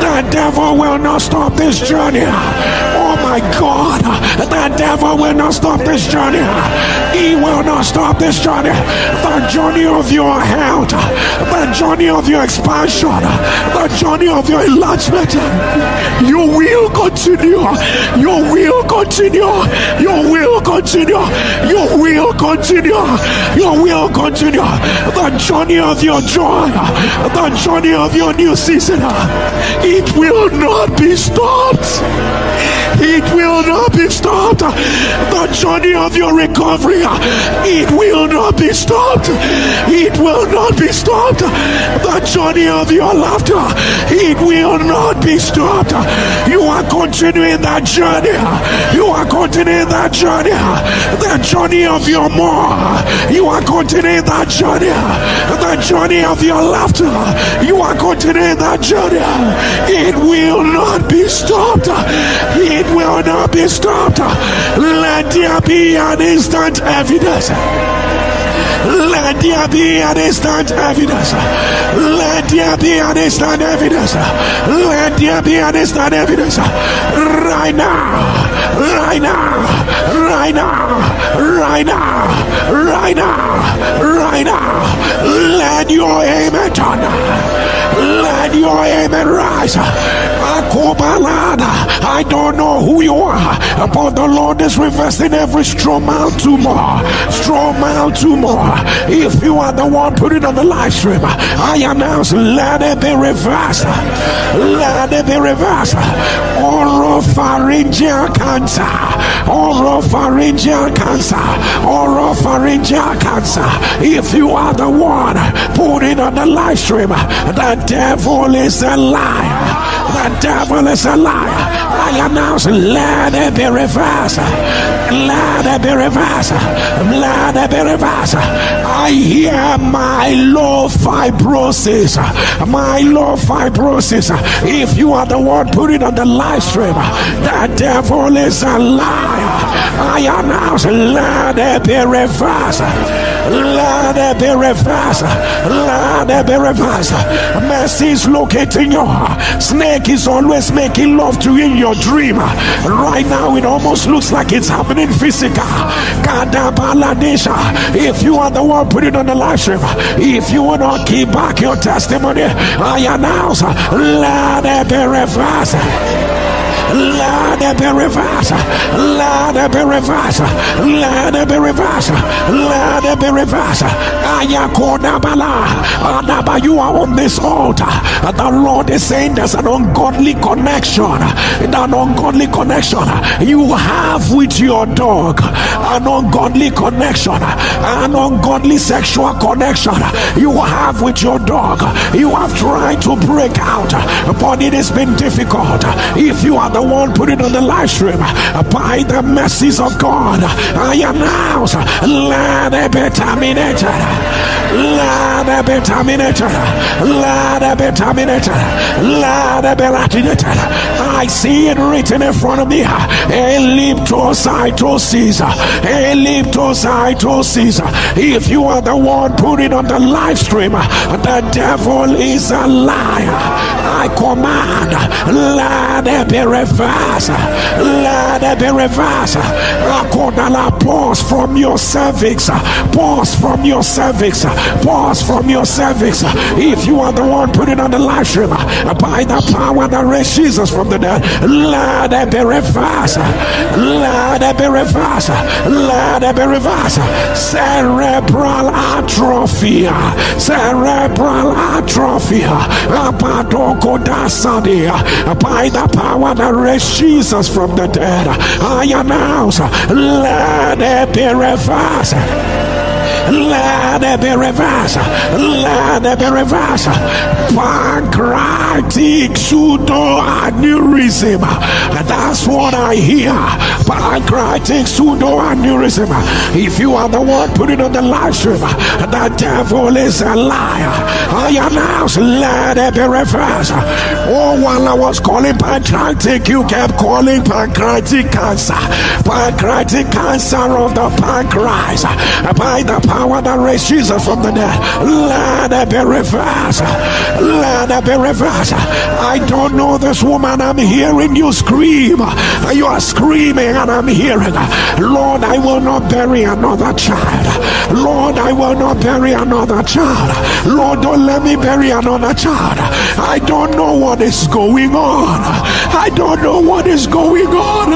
[SPEAKER 2] The devil will not stop this journey. Oh my God, the devil will not stop this journey. He will not stop this journey. The journey of your health, the journey of your expansion, the journey of your enlargement. You will continue. You will continue. You will continue. You will continue. You will continue. The journey of your joy, the journey of your new season. It will not be stopped. It will not be stopped. The journey of your recovery, it will not be stopped. It will not be stopped. The journey of your laughter, it will not be stopped. You are continuing that journey. You are continuing that journey. The journey of your more. You are continuing that journey. The journey of your laughter. You are continuing that journey. It will not be stopped. It will not be stopped. Let there be an instant evidence. Let there be an evidence. Let there be an evidence. Let there be an evidence. Right now. Right now. Right now. Right now. Right now. Right now. Let your amen turn. Let your amen rise. I don't know who you are, but the Lord is reversing every strong man tumor. Strong man tumor. If you are the one putting on the live stream, I announce let it be reversed. Let it be reversed. Oropharyngeal cancer. Oropharyngeal cancer. Oropharyngeal cancer. If you are the one putting on the live stream, the devil is a liar. The devil is a liar. I announce, let it be reversed. Let it be reversed. Let it be reversed. I hear myelofibrosis. My low fibrosis. If you are the one putting on the live stream, the devil is a liar. I announce, let it be reversed. Let it be reversed. Let it be reversed. Mercy is locating you. Snake is always making love to you in your dream. Right now, it almost looks like it's happening physical. If you are the one putting on the live stream, if you want to keep back your testimony, I announce, it be reversed. Let it be reversed. Let it be reversed. It be reversed. Let be reversed. Ayakodabala. You are on this altar. The Lord is saying there's an ungodly connection. An ungodly connection you have with your dog. An ungodly connection. An ungodly sexual connection you have with your dog. You have tried to break out, but it has been difficult. If you are the one putting on the live stream, by the mercies of God, I announce let it be terminated. Let it be terminated. Let it be terminated. Let it be terminated. I see it written in front of me. Elliptocytosis. Elliptocytosis. If you are the one putting on the live stream, the devil is a liar. I command, let it be reversed. Let it be reversed. Pause from your cervix. Pause from your cervix. Pause from your cervix. If you are the one putting on the live stream, by the power that raised Jesus from the dead, let it be reversed. Let it be reversed. Let it be reversed. Cerebral atrophy. Cerebral atrophy. By the power that raised Jesus from the dead, I announce, let it be reversed. Let it be reversed. Let it be reversed. Pancreatic pseudo aneurysm. That's what I hear. Pancreatic pseudo aneurysm. If you are the one putting on the live stream, the devil is a liar. I announce, let it be reversed. Oh, while I was calling pancreatic, you kept calling pancreatic cancer. Pancreatic cancer of the pancreas. By the power that raised Jesus from the dead. Let it be reversed. Let it be reversed. I don't know this woman. I'm hearing you scream. You are screaming, and I'm hearing, Lord, I will not bury another child. Lord, I will not bury another child. Lord, don't let me bury another child. I don't know what is going on. I don't know what is going on.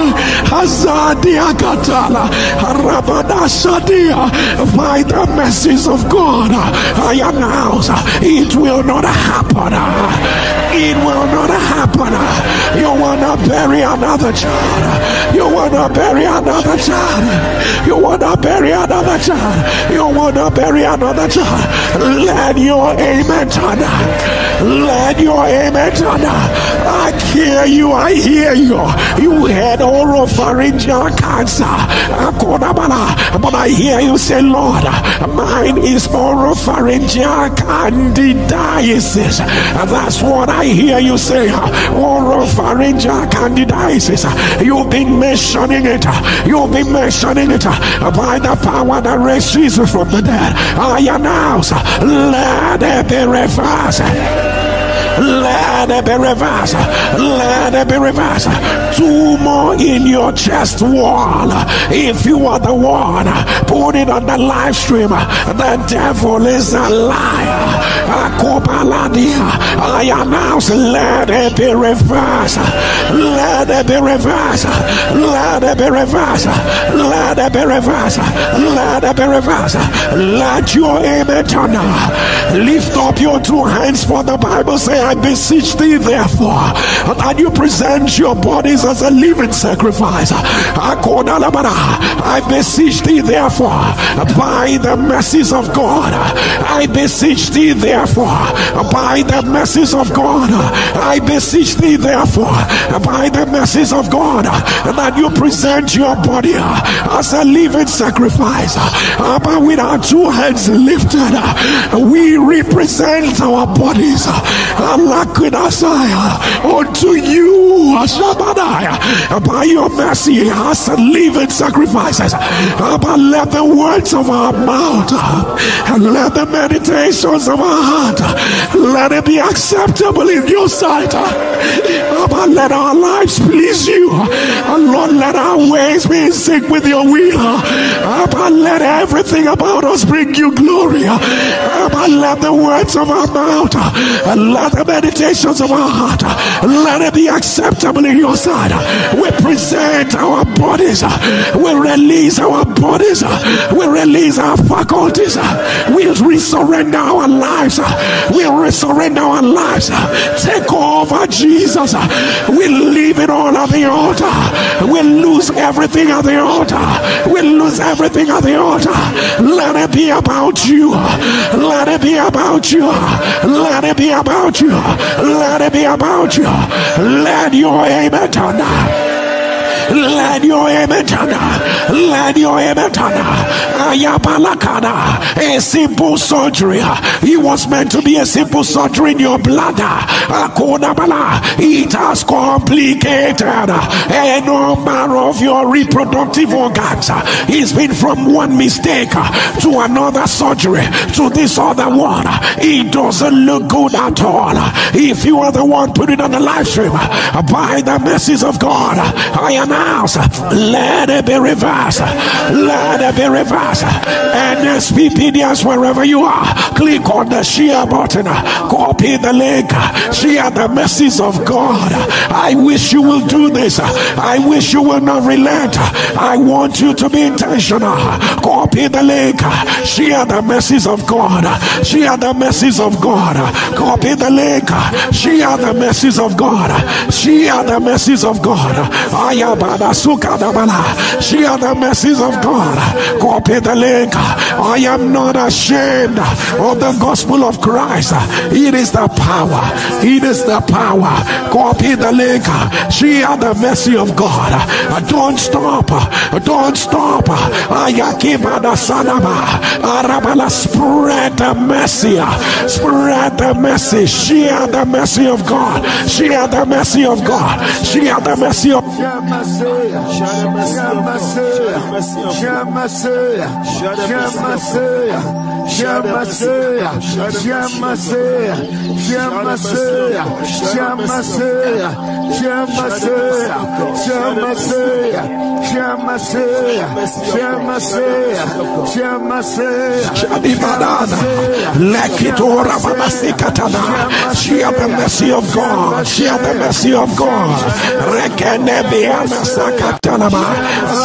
[SPEAKER 2] By the message of God, I announce it will not happen. It will not happen. You will not bury another child. You will not bury another child. You will not bury another child. You will not bury another child. Let your amen turn. Let your amen turn. I hear you. I hear you. You had oropharyngeal cancer. But I hear you say, Lord, mine is oropharyngeal candidiasis. That's what I hear you say. Oropharyngeal candidiasis. You've been mentioning it. You've been mentioning it by the power that raised Jesus from the dead. I announce, let it be reversed. Let it be reversed. Let it be reversed. Tumor in your chest wall. If you are the one, put it on the live stream. The devil is a liar. I announce, let it be reversed. Let it be reversed. Let it be reversed. Let it be reversed. Let it be reversed. Let your amen turn. Lift up your two hands for the Bible say, I beseech thee, therefore, that you present your bodies as a living sacrifice. I beseech thee, therefore, by the mercies of God. I beseech thee, therefore, by the mercies of God. I beseech thee, therefore, by the mercies of God, that you present your body as a living sacrifice. But with our two hands lifted, we represent our bodies unto you by your mercy as a living sacrifices. But let the words of our mouth and let the meditations of our heart let it be acceptable in your sight. But let our lives please you. And Lord, let our ways be in sync with your will. But let everything about us bring you glory. But let the words of our mouth and let the meditations of our heart let it be acceptable in your sight. We present our bodies, we release our bodies, we release our faculties, we resurrender our lives, we resurrender our lives. Take over, Jesus. We leave it all at the altar. We lose everything at the altar. We lose everything at the altar. Let it be about you. Let it be about you. Let it be about you. Let it be about you. Let your amen turn. Let your turn. Let your. Ayabalakada. A simple surgery. It was meant to be a simple surgery in your bladder. It has complicated a number of your reproductive organs. It's been from one mistake to another surgery to this other one. It doesn't look good at all. If you are the one putting on the live stream, by the mercies of God, I am Let it be reversed. Let it be reversed. NSPPDs wherever you are, click on the share button. Copy the link. Share the message of God. I wish you will do this. I wish you will not relent. I want you to be intentional. Copy the link. Share the message of God. Share the message of God. Copy the link. Share the message of God. Share the message of God. I am. Share the mercies of God. Copy the link. I am not ashamed of the gospel of Christ. It is the power. It is the power. Copy the link. Share the mercy of God. Don't stop. Don't stop. Spread the mercy. Spread the mercy. She Share the mercy of God. She Share the mercy of God. She Share the mercy of sœur,
[SPEAKER 5] j'ai ma
[SPEAKER 4] sœur, j'ai ma sœur, j'ai ma sœur, j'ai ma sœur, j'ai ma sœur, ma sœur, ma sœur, ma sœur, ma sœur, ma sœur, ma sœur, ma sœur, ma sœur,
[SPEAKER 2] Lekitora Mamasikatana. Share the mercy of God. Share the mercy of God. Rekenebiana. Sakatanaba.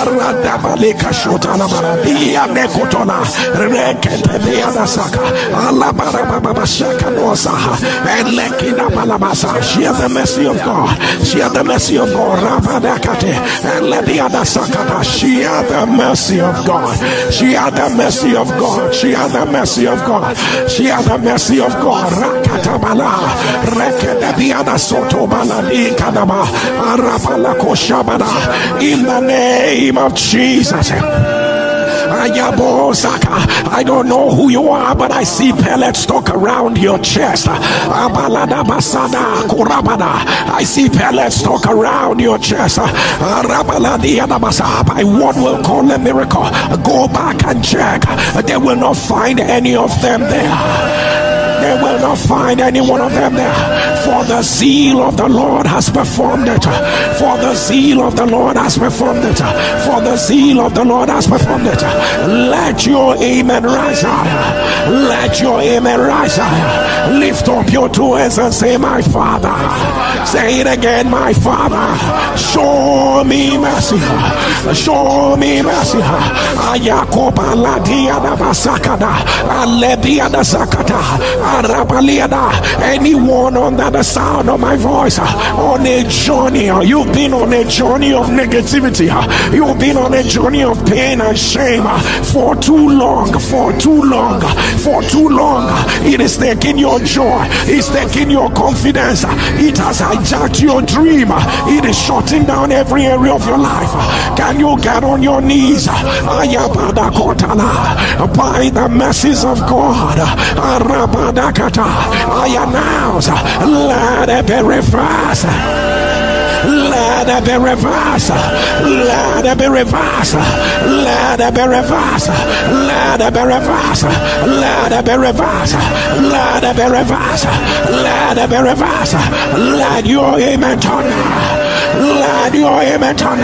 [SPEAKER 2] Radabalika Shotanaba. Diane Kotona. Rekenebiana Saka. Alabara Baba Shaka Nosa. And Lekina Balabasa. Share the mercy of God. Share the mercy of God. Rabadakate. And Lediana Sakata. Share the mercy of God. Share the mercy of God. Share the mercy of God. Share the mercy of God. Rakatabala. Rekenebiana Sotobala. Ikadaba. Arabala Koshabana. In the name of Jesus. I don't know who you are, but I see pellets stuck around your chest. I see pellets stuck around your chest. By what will call a miracle. Go back and check. They will not find any of them there they will not find any one of them there. For the zeal of the Lord has performed it. For the zeal of the Lord has performed it. For the zeal of the Lord has performed it. Let your amen rise higher. Let your amen rise higher. Lift up your two hands and say, My Father. Say it again, My Father. Show me mercy. Show me mercy. Ayakoba ladia da basakada. Aledia da zakata. Anyone under the sound of my voice uh, on a journey, uh, you've been on a journey of negativity, uh, you've been on a journey of pain and shame for too long, for too long, for too long. It is taking your joy, it's taking your confidence, it has hijacked your dream, it is shutting down every area of your life. Can you get on your knees? By the mercies of God, I announce, let it be reversed. Let it be reversed. Let it be reversed. Let it be reversed. Let it be reversed. Let it be reversed. Let it be reversed. Let it be reversed. Let your amen turn. Let your amen turn.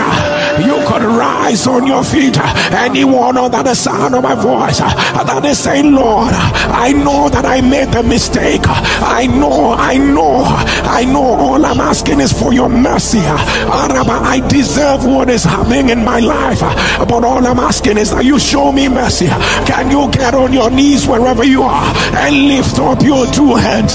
[SPEAKER 2] You could rise on your feet. Anyone under the sound of my voice that is saying, Lord, I know that I made the mistake. I know, I know, I know. All I'm asking is for your mercy. I deserve what is happening in my life. But all I'm asking is that you show me mercy. Can you get on your knees wherever you are and lift up your two hands?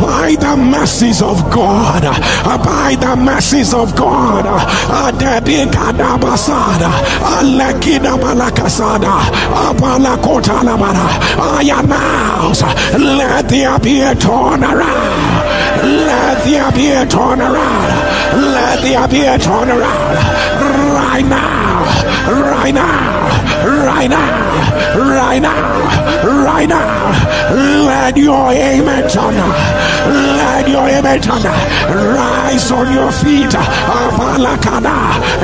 [SPEAKER 2] By the mercies of God, by the mercies of God, a de big adabasada, a la kidabala casada, a balakota nabana. I announce, let there be a turnaround. Let there be a turnaround. Let there be a turnaround. Right now. Right now. Right now. Right now. Right now. Let your amen turn. Let your amen turn. Rise on your feet.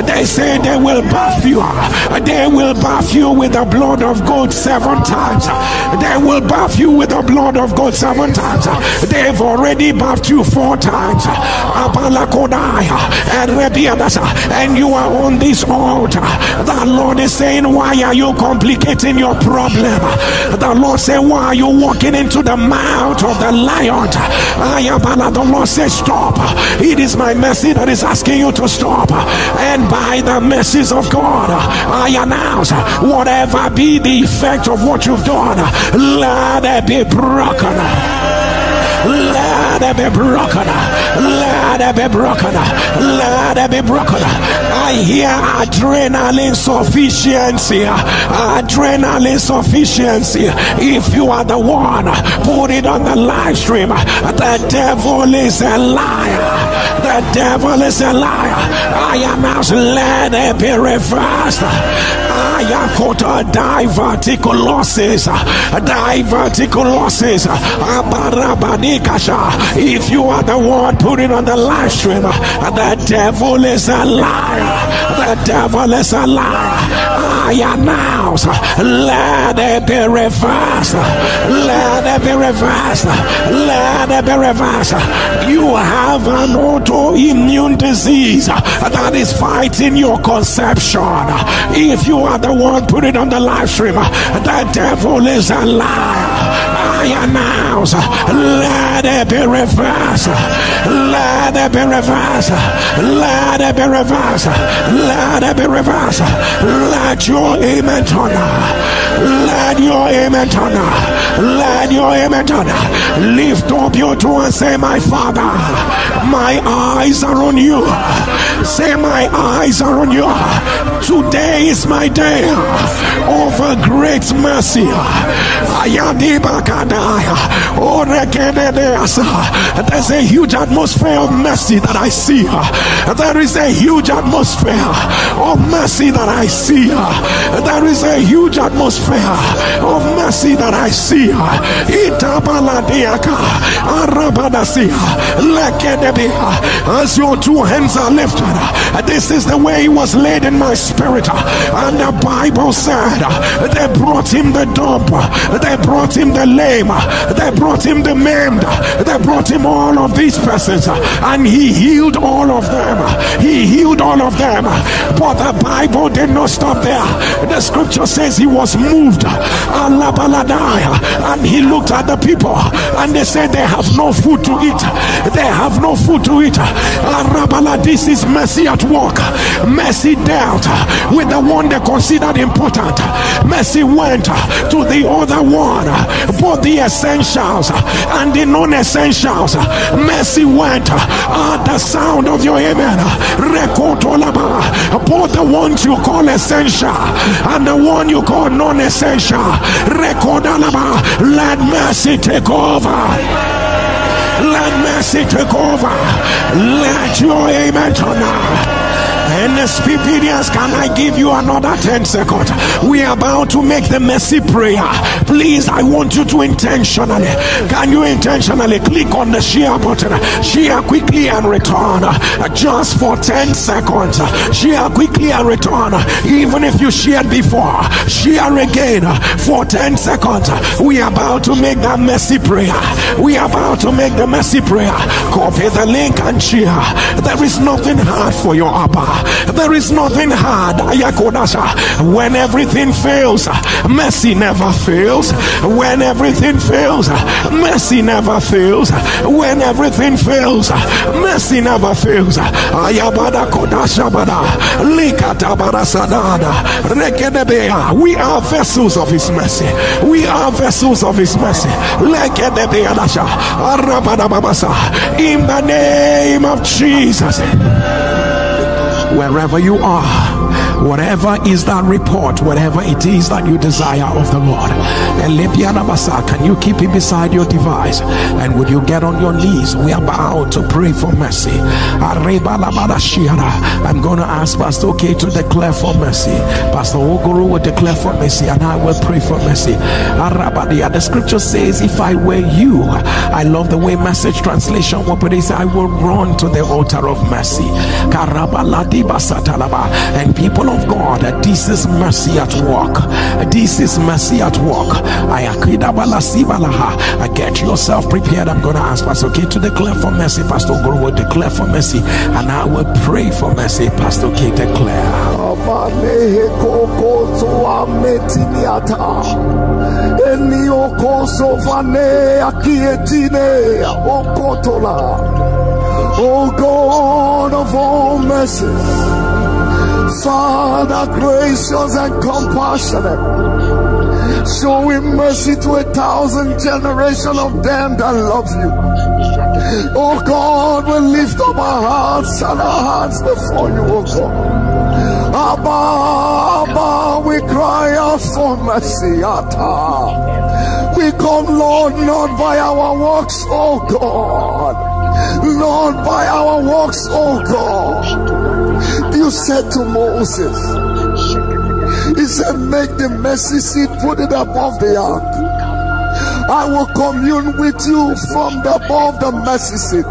[SPEAKER 2] They say they will bath you. They will bath you with the blood of God seven times. They will bath you with the blood of God seven times. They've already bathed you four times. And you are on this altar. The Lord is saying, Why are you complicating your problem? The Lord said, Why are you walking into the mouth of the lion? I am Allah. The Lord says, Stop. It is my mercy that is asking you to stop. And by the mercies of God, I announce whatever be the effect of what you've done, let it be broken. Let it be broken. Let let it be broken, let it be broken. I hear adrenal insufficiency, adrenal insufficiency. If you are the one, put it on the live stream. The devil is a liar. The devil is a liar. I announce, let it be reversed. Ayakota diverticulosis, diverticulosis, abarabadikasha. If you are the one, put it on the live stream. The devil is a liar. The devil is a liar. I announce, let it be reversed. Let it be reversed. Let it be reversed. You have an autoimmune disease that is fighting your conception. If you are the one, put it on the live stream. The devil is a liar. Let it be reversed. Let it be reversed. Let it be reversed. Let it be reversed. Let your amen turn. Let your amen turn. Let your amen turn. Lift up your two and say, My Father, my eyes are on you. Say, My eyes are on you. Today is my day of great mercy. There's a huge atmosphere of mercy that I see. There is a huge atmosphere of mercy that I see. There is a huge atmosphere of mercy that I see. As your two hands are lifted, this is the way he was laid in my spirit. And the Bible said they brought him the dumb, they brought him the lame, they brought him the maimed, they brought him all of these persons, and he healed all of them. He healed all of them. But the Bible did not stop there. The scripture says he was moved, and he looked at the people, and they said they have no food to eat. They have no food to eat. This is mercy at work. Mercy dealt with the one they considered important. Mercy went to the other one, both the essentials and the non essentials. Mercy went at the sound of your amen. Both the ones you call essential and the one you call non essential. Let mercy take over. Let mercy take over. Let your amen turn now. And can I give you another 10 seconds? We are about to make the mercy prayer. Please, I want you to intentionally, can you intentionally click on the share button? Share quickly and return. Just for 10 seconds. Share quickly and return. Even if you shared before, share again for 10 seconds. We are about to make that mercy prayer. We are about to make the mercy prayer. Copy the link and share. There is nothing hard for your Abba. There is nothing hard. When everything fails, mercy never fails. When everything fails, mercy never fails. When everything fails, mercy never fails. Ayabada kodashabada likatabara sadada. We are vessels of His mercy. We are vessels of His mercy. Dasha babasa. In the name of Jesus wherever you are whatever is that report, whatever it is that you desire of the Lord. Can you keep it beside your device? And would you get on your knees? We are about to pray for mercy. I'm going to ask Pastor K to declare for mercy. Pastor Oguru will declare for mercy, and I will pray for mercy. The scripture says, If I were you, I love the way message translation put it, I will run to the altar of mercy. And people of God, this is mercy at work. This is mercy at work. I get yourself prepared. I'm to ask Pastor K to declare for mercy. Pastor Guru will declare for mercy, and I will pray for mercy. Pastor K declare.
[SPEAKER 4] Oh God of all mercies. Father, gracious and compassionate, showing mercy to a thousand generations of them that love you. Oh God, we lift up our hearts and our hearts before you, oh God. Abba, Abba, we cry out for mercy, Atta. We come, Lord, not by our works, oh God. Lord, by our works, oh God. You said to Moses, He said, Make the mercy seat, put it above the ark. I will commune with you from above the mercy seat.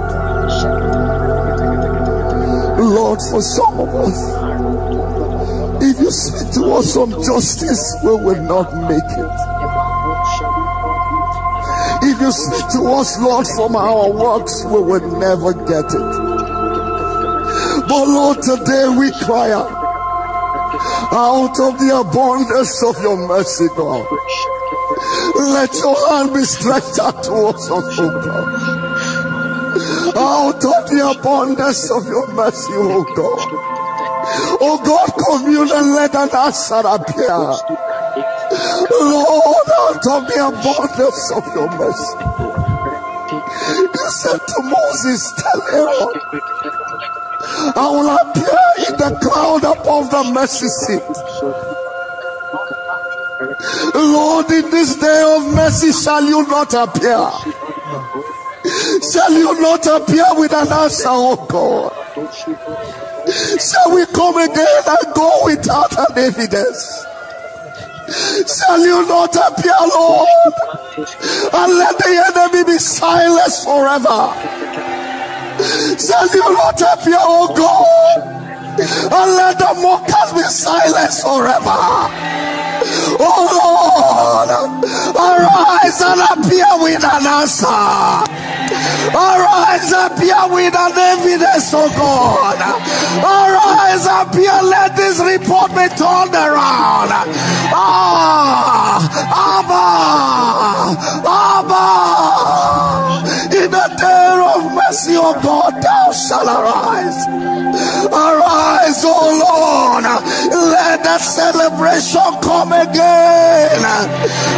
[SPEAKER 4] Lord, for some of us, if you speak to us from justice, we will not make it. If you speak to us, Lord, from our works, we will never get it. But Lord, today we cry out out of the abundance of your mercy, God. Let your hand be stretched out towards us, O God. Out of the abundance of your mercy, O God. O God, commune and let an answer appear. Lord, out of the abundance of your mercy. You said to Moses, tell Aaron, I will appear in the cloud above the mercy seat. Lord, in this day of mercy, shall you not appear? Shall you not appear with an answer, oh God? Shall we come again and go without an evidence? Shall you not appear, Lord? And let the enemy be silenced forever. Shall you not oh God? And let the mockers be silenced forever. Oh Lord, arise and appear with an answer. Arise, appear with an evidence, oh God. Arise, appear, let this report be turned around. Ah, mercy, oh God, thou shalt arise. Arise, oh Lord. Let the celebration come again.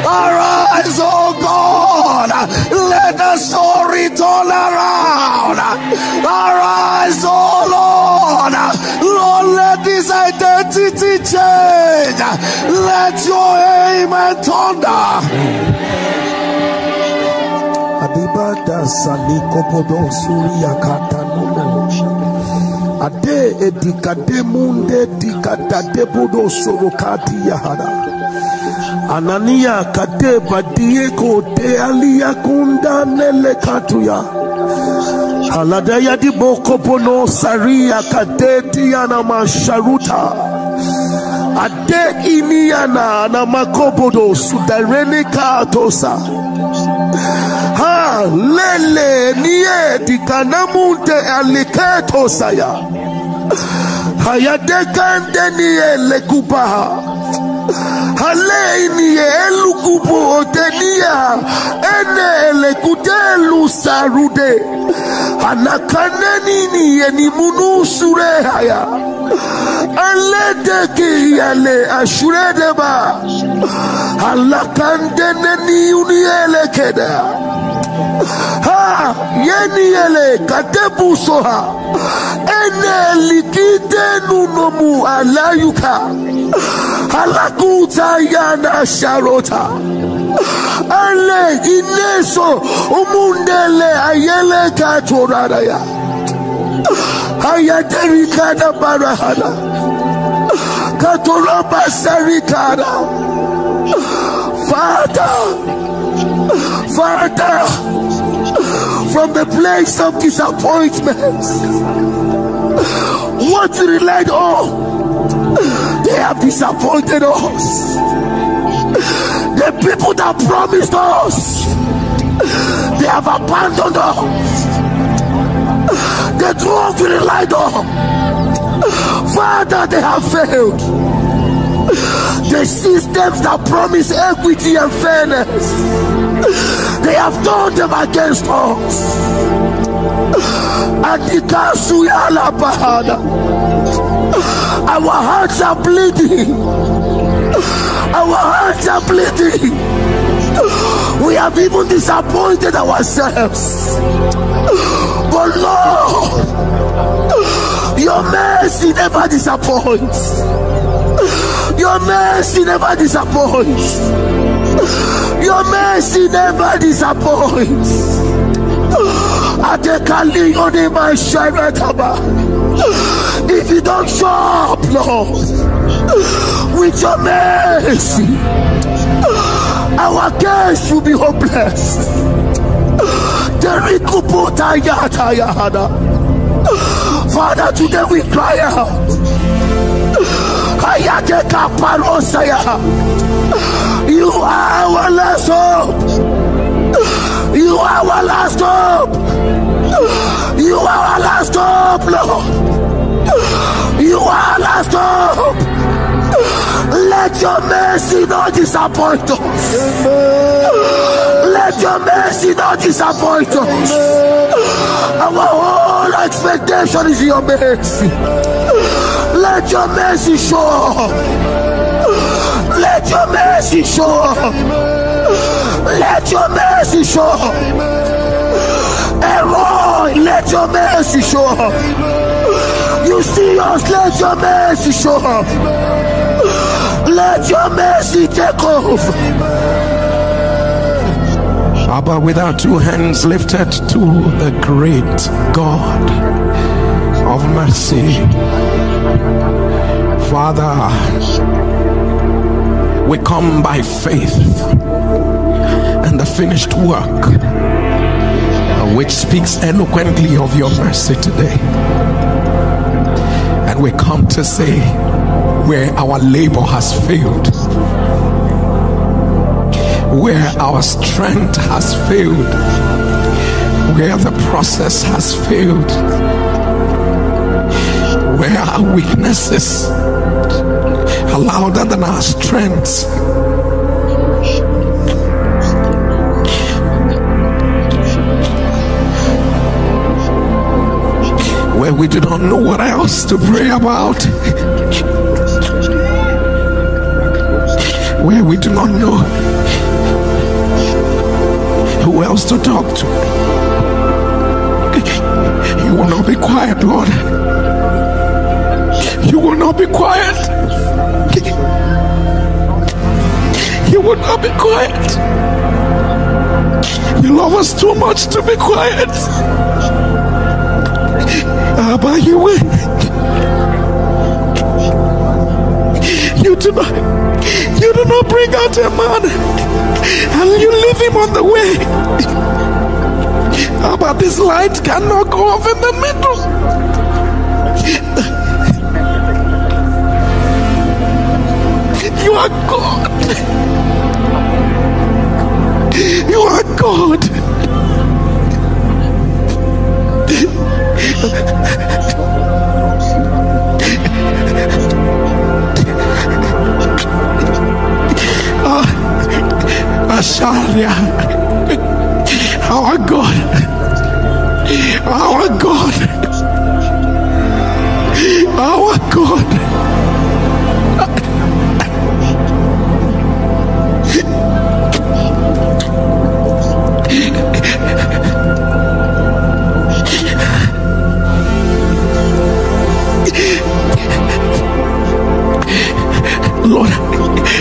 [SPEAKER 4] Arise, oh God. Let the story turn around. Arise, oh Lord. Lord, let this identity change. Let your aim and thunder.
[SPEAKER 2] Adibada salikopodo suria ade edikade munde dikadade budo sorokati yahara anania kade badie kote alia kunda nele katuya aladaya di bokopono saria kade diana masharuta ade iniana na makobodo sudarene katosa ha lele nie dikanamunte aliketosaya hayadekandenie lekupaha Aleini elugubo otenia ene elekutelu sarude anakanenini enimunu sure haya. Aledeki ale ashuredeba alakandeneni unielekeda ha! Eni yele katebuso ha, ene katebusoha enelikitenunomu alayuka. Halakuta yana sharota. Ale ineso umundele ayeleka toraraya ayaterikana barahana. Katoroba sarikana Father. Father, from the place of disappointment, what relied on, they have disappointed us. The people that promised us, they have abandoned us. The truth relied on, Father, they have failed. The systems that promise equity and fairness, they have turned them against us. Our hearts are bleeding. Our hearts are bleeding.
[SPEAKER 4] We have even disappointed ourselves. But Lord, your mercy never disappoints. Your mercy never disappoints. Your mercy never disappoints. If you don't show up, Lord, with your mercy, our case will be hopeless. Father, today we cry out. You are our last hope. You are our last hope. You are our last hope, Lord. You are our last hope. Let your mercy not disappoint us. Let your mercy not disappoint us. Our whole expectation is your mercy. Let your mercy show. Let your mercy show. Let your mercy show up. Error, let your mercy show. You see us, let your mercy show up. Let your mercy take over.
[SPEAKER 2] Abba, with our two hands lifted to the great God of mercy. Father, we come by faith and the finished work which speaks eloquently of your mercy today. And we come to say where our labor has failed, where our strength has failed, where the process has failed, where our weaknesses are louder than our strengths. Where we do not know what else to pray about. Where we do not know who else to talk to. You will not be quiet, Lord. You will not be quiet. You will not be quiet. You love us too much to be quiet. Abba, you will. You do not, you do not bring out a man and you leave him on the way. Ah, Abba, this light cannot go off in the middle. You are God. You are God. Asharia. Our God. Our God. Our God. Lord,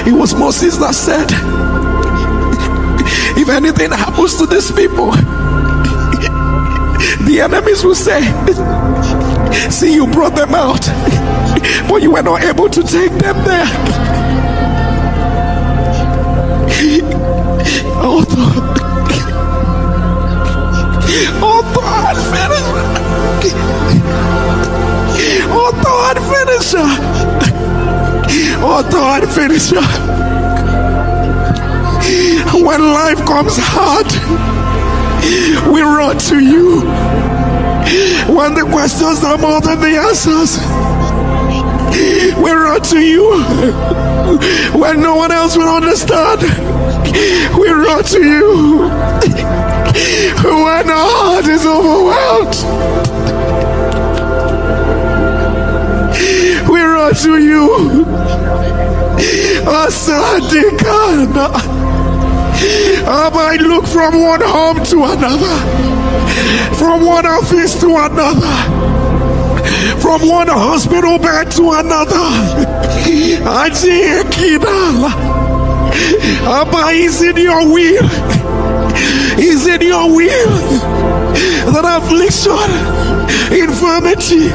[SPEAKER 2] it was Moses that said, if anything happens to these people, the enemies will say, See, you brought them out, but you were not able to take them there. Oh, God. I'd finished, although I'd finished, although I'd finished. When life comes hard, we run to you. When the questions are more than the answers, we run to you. When no one else will understand, we run to you. When our heart is overwhelmed, we run to you. Asadikana. I might look from one home to another, from one office to another, from one hospital bed to another. Abba is in your will. Is it your will that affliction, infirmity,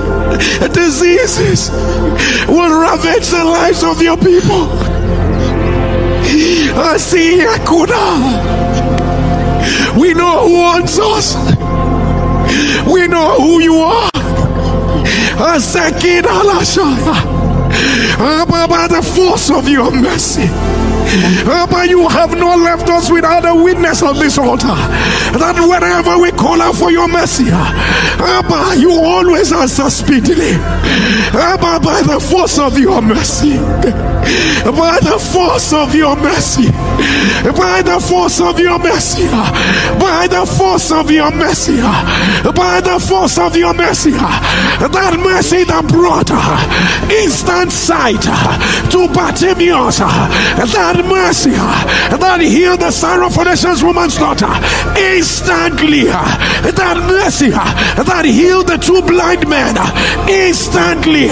[SPEAKER 2] diseases will ravage the lives of your people. Yakuda. We know who wants us. We know who you are. Asakin. Abba, by the force of your mercy. Abba, you have not left us without a witness on this altar. That whenever we call out for your mercy, Abba, you always answer speedily. Abba, by the force of your mercy. By the force of your mercy. By the force of your mercy. By the force of your mercy. By the force of your mercy. That mercy that brought uh, instant sight uh, to Bartimaeus. Uh, that mercy that healed the Syrophoenician woman's daughter instantly. That mercy that healed the two blind men instantly.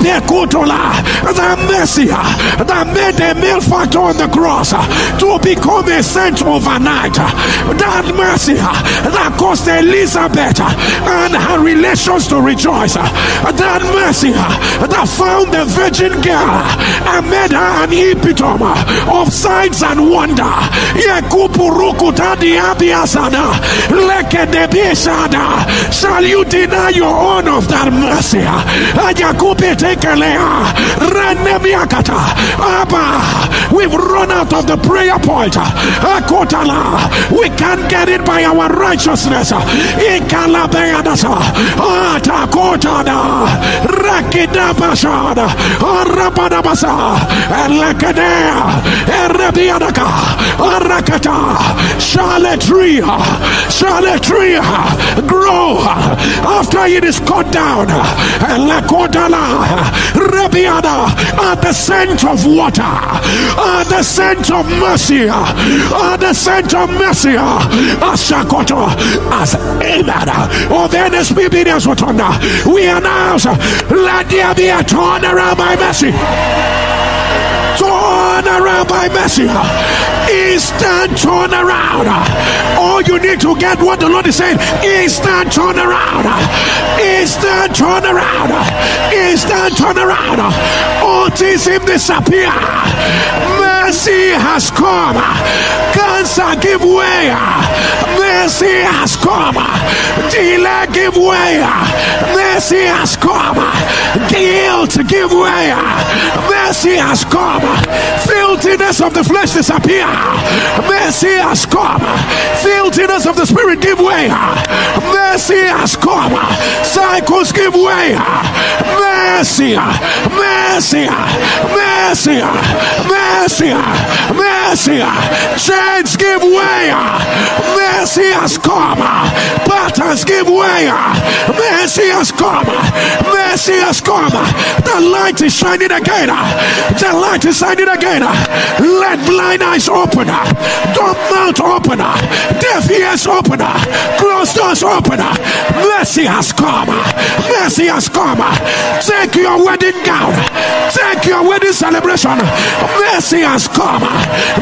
[SPEAKER 2] Ayakupadata, Ibekutola, the mercy that made a male factor on the cross to become a saint overnight. That mercy that caused Elizabeth and her relations to rejoice. That mercy that found the virgin girl and made her an epitome of signs and wonder. Shall you deny your own of that mercy? Abba, we've run out of the prayer point. We can't get it by our righteousness. Charlatria, Charlatria, grow after it is cut down. Rebiada, at the scent of water, at the scent of mercy, at the scent of mercy, Ashakoto, as Amen. Of NSP Medias we announce, let there be a turnaround by mercy. Turn around by mercy. Instant turn around. All you need to get what the Lord is saying. Instant turn around. Instant turn around. Instant turn around. Autism disappear. Mercy has come. Cancer give way. Mercy has come. Delay give way. Mercy has come. Guilt give way. Mercy has come. Filthiness of the flesh disappear. Mercy has come. Filthiness of the spirit give way. Mercy has come. Cycles give way. Mercy. Mercy. Mercy. Mercy. Mercy. Chains give way. Mercy has come. Patterns give way. Mercy has come. Mercy has come. The light is shining again. The light is shining again. Let blind eyes open. Dumb mouth open. Deaf ears open. Closed doors open. Mercy has come. Mercy has come. Take your wedding gown. Take your wedding celebration. Mercy has come.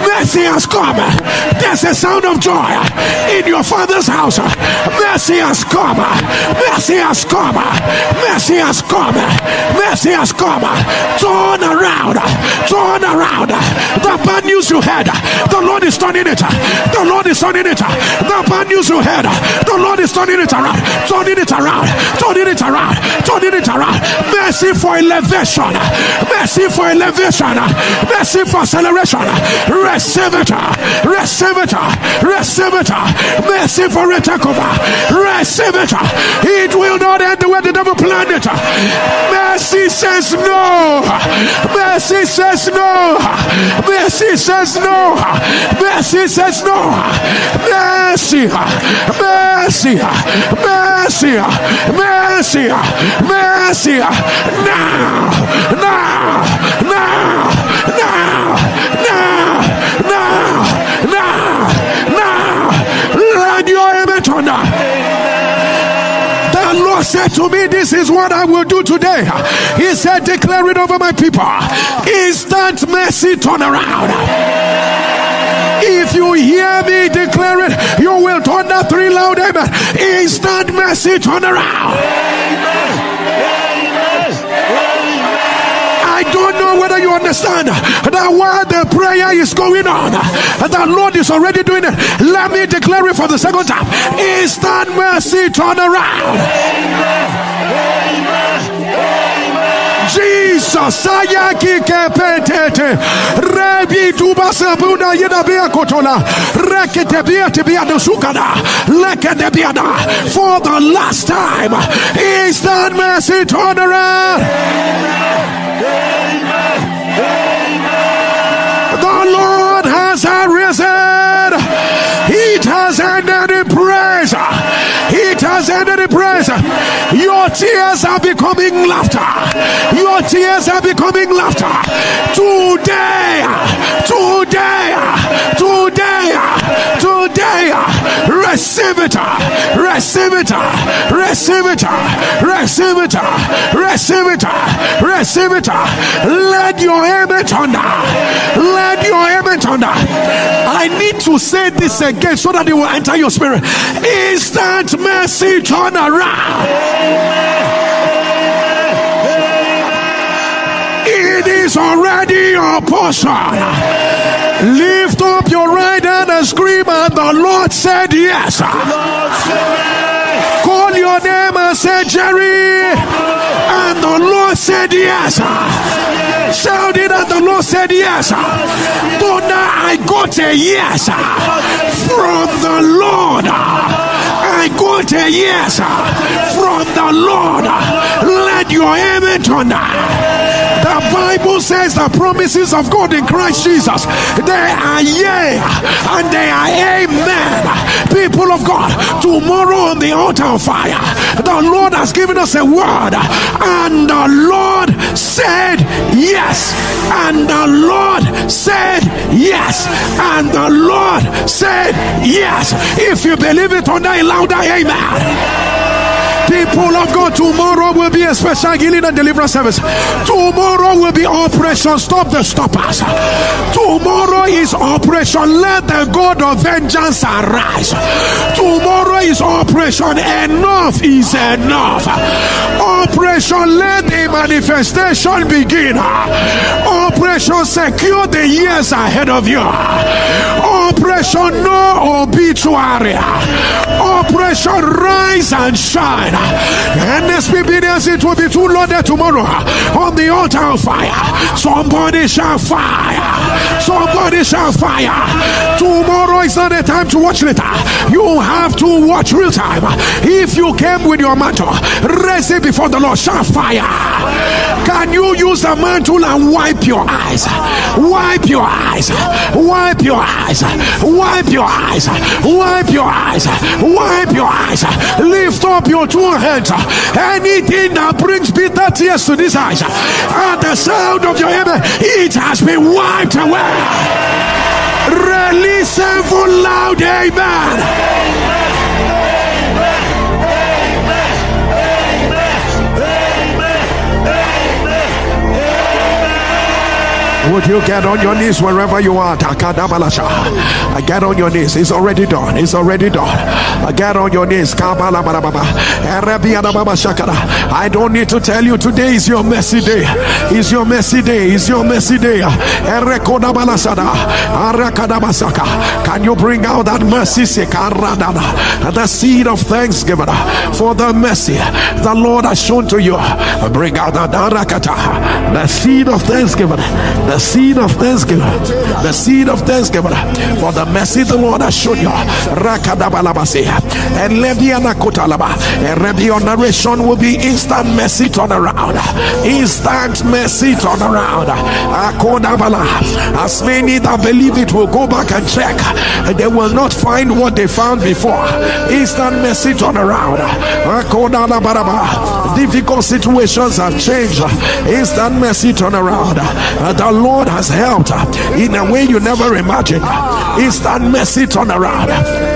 [SPEAKER 2] Mercy has come. There's a sound of joy in your father's house. Mercy has come. Mercy has come. Mercy has come. Mercy has come. Turn around. Turn around. The bad news you had, the Lord is turning it. The Lord is turning it. The bad news you had, the Lord is turning it around. Turning it around. Turning it around. Turning it around. Mercy for elevation. Mercy for elevation. Mercy for acceleration. Receive it. Receive it. Receive it. For a takeover. Receive it. It will not end the way the devil planned it. Mercy says no. Mercy says no. Mercy says no. Mercy says no. Mercy. Mercy. Mercy. Mercy. Mercy. Now. Now. Now. and your emission. The Lord said to me, This is what I will do today. He said, Declare it over my people. Instant mercy turnaround. If you hear me declare it, you will turn the three loud amen. Instant mercy turnaround. Whether you understand that while the prayer is going on, the Lord is already doing it. Let me declare it for the second time. Instant mercy turnaround. Jesus sayaki kepetete rebi tuba sabuna yeda bia kotola rekete bia tibia no sukada lekete bia da for the last time instant mercy turnaround the Lord has arisen. It has ended in praise. It has ended in praise. Your tears are becoming laughter. Your tears are becoming laughter. Today today today today receive it receive it receive it receive it receive it receive it. Let your amen thunder. Let your amen thunder. I need to say this again so that it will enter your spirit. Instant mercy turn around it is already your portion. Up your right hand and scream, and the Lord said yes. Call your name and say, Jerry. And the Lord said yes. Shout it, and the Lord said yes. Tonight I got a yes from the Lord. I got a yes from the Lord. Let your amen tonight. The Bible says the promises of God in Christ Jesus, they are yea and they are amen. People of God, tomorrow on the altar of fire, the Lord has given us a word, and the Lord said yes, and the Lord said yes, and the Lord said yes. If you believe it on a louder amen. People of God, tomorrow will be a special healing and deliverance service. Tomorrow will be Operation Stop the Stoppers. Tomorrow is Operation Let the God of Vengeance arise. Tomorrow is Operation Enough is Enough. Operation Let the manifestation begin. Operation Secure the years ahead of you. Operation No Obituary. Operation Rise and Shine. And this obedience, it will be too loaded tomorrow on the altar of fire. Somebody shall fire. Somebody shall fire. Tomorrow is not a time to watch later. You have to watch real time. If you came with your mantle, raise it before the Lord. Shall fire. Can you use the mantle and wipe your eyes? Wipe your eyes. Wipe your eyes. Wipe your eyes. Wipe your eyes. Wipe your eyes. Lift up your two hands. Anything that brings bitter tears to these eyes, at the sound of your amen, it has been wiped away. Release every loud amen. Would you get on your knees wherever you are? Uh, Get on your knees. It's already done. It's already done. Uh, Get on your knees. I don't need to tell you today is your mercy day. Is your mercy day. Is your mercy day. Can you bring out that mercy? The seed of thanksgiving for the mercy the Lord has shown to you. Bring out. The seed of thanksgiving. The seed of thanksgiving. The seed of thanksgiving for the mercy the Lord has shown you. And. And your narration will be instant mercy turn around, Instant mercy turn. Akodabala. As many that believe it will go back and check. And they will not find what they found before. Instant mercy turn. Akodalabaraba. Difficult situations have changed. Instant mercy turn around. The Lord has helped in a way you never imagined. Instant mercy turn around.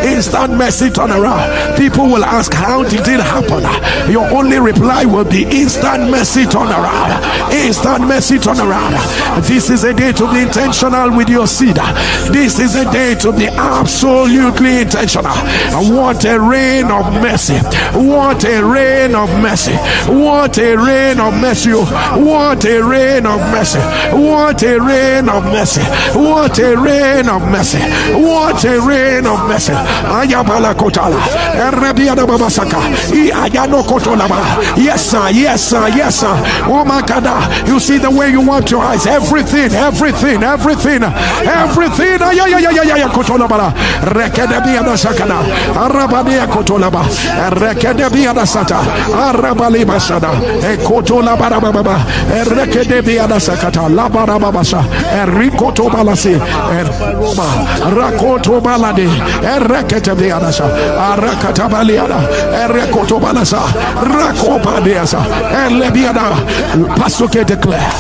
[SPEAKER 2] Instant mercy turn around. People will ask, How did it happen? Your only reply will be instant mercy turn around. Instant mercy turn around. This is a day to be intentional with your seed. This is a day to be absolutely intentional. What a rain of mercy. What a rain of mercy. What a rain of mercy. What a rain of mercy. What a rain of mercy. What a rain of mercy. What a rain of mercy. Ayabala kotala. Erebiada babasaka. Iayano kotolaba. Yes, sir. Yes, sir. Yes, sir. Oh my. You see the way you want your eyes. Everything, everything, everything, everything. Ayayayayaya kotolaba. Rekedebiada sakana. Arabadia kotolaba. Rekedebiada sata. Arabali basada. Ekotolaba baba. Rekedebiada sakata. Labara babasa. Erikoto balasi. Eroma. Rakoto balade. Erekedebiada sa. Arakata baliada. Erekoto balasa. Rakopa deasa. Elebiada. Pastor declare.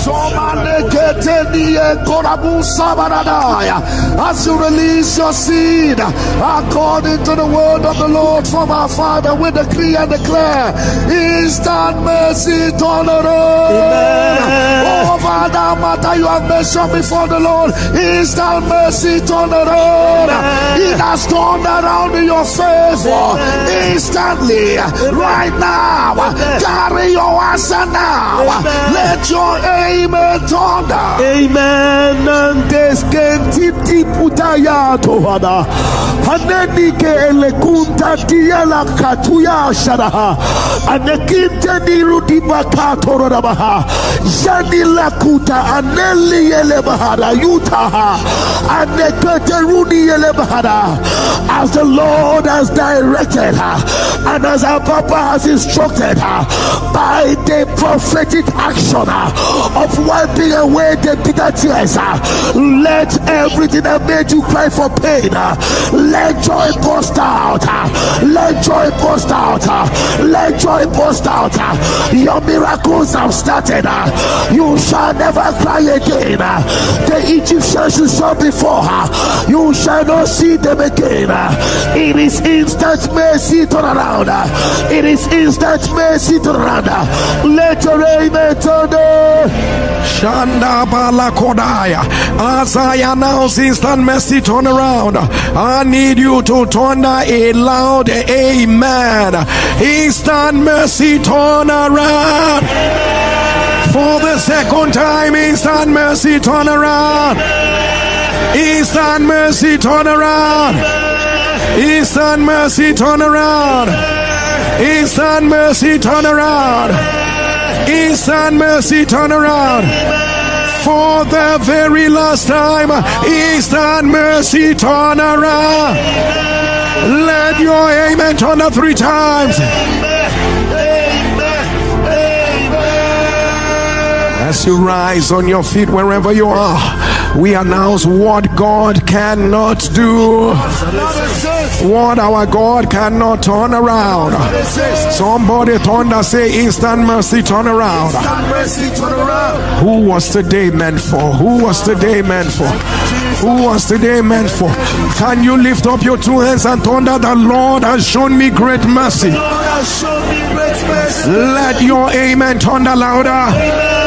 [SPEAKER 6] As you release your seed according to the word of the Lord from our Father, we decree and declare instant mercy turn around. Over oh, that matter you mentioned before the Lord, instant mercy turn around. It has turned around in your favor instantly, right now. Carry your answer now. Let your amen thunder.
[SPEAKER 4] Amen. Antes que titi putaya tohada. Haneni ke elekunta tia la katuya shadaha. Anekinte ni rudi makato rodabaha. Jani la kuta aneli As the Lord has directed her and as our Papa has instructed her by the prophetic action uh, of wiping away the bitter tears. Uh, let everything that made you cry for pain, uh, let joy burst out. Let joy burst out. Let joy burst out. Your miracles have started. You shall never cry again. The Egyptians you saw before her, you shall not see them again. It is instant mercy turn around. It is instant mercy turn around. Let your amen turn
[SPEAKER 2] Shanda Balakodaya. As I announce instant mercy turn around, I need you to turn a loud amen. Instant mercy turn around. For the second time, instant mercy turn around. Instant mercy turn around. Instant mercy turn around. Instant mercy turn around. Instant mercy turn around. For the very last time, instant mercy turn around. Let your amen turn up three times. As you rise on your feet wherever you are, we announce what God cannot do, what our God cannot turn around. Somebody thunder say, instant mercy turn around. Who was today meant for? Who was today meant for? Who was today meant for? Can you lift up your two hands and thunder? The Lord has shown me great mercy. Let your amen thunder louder.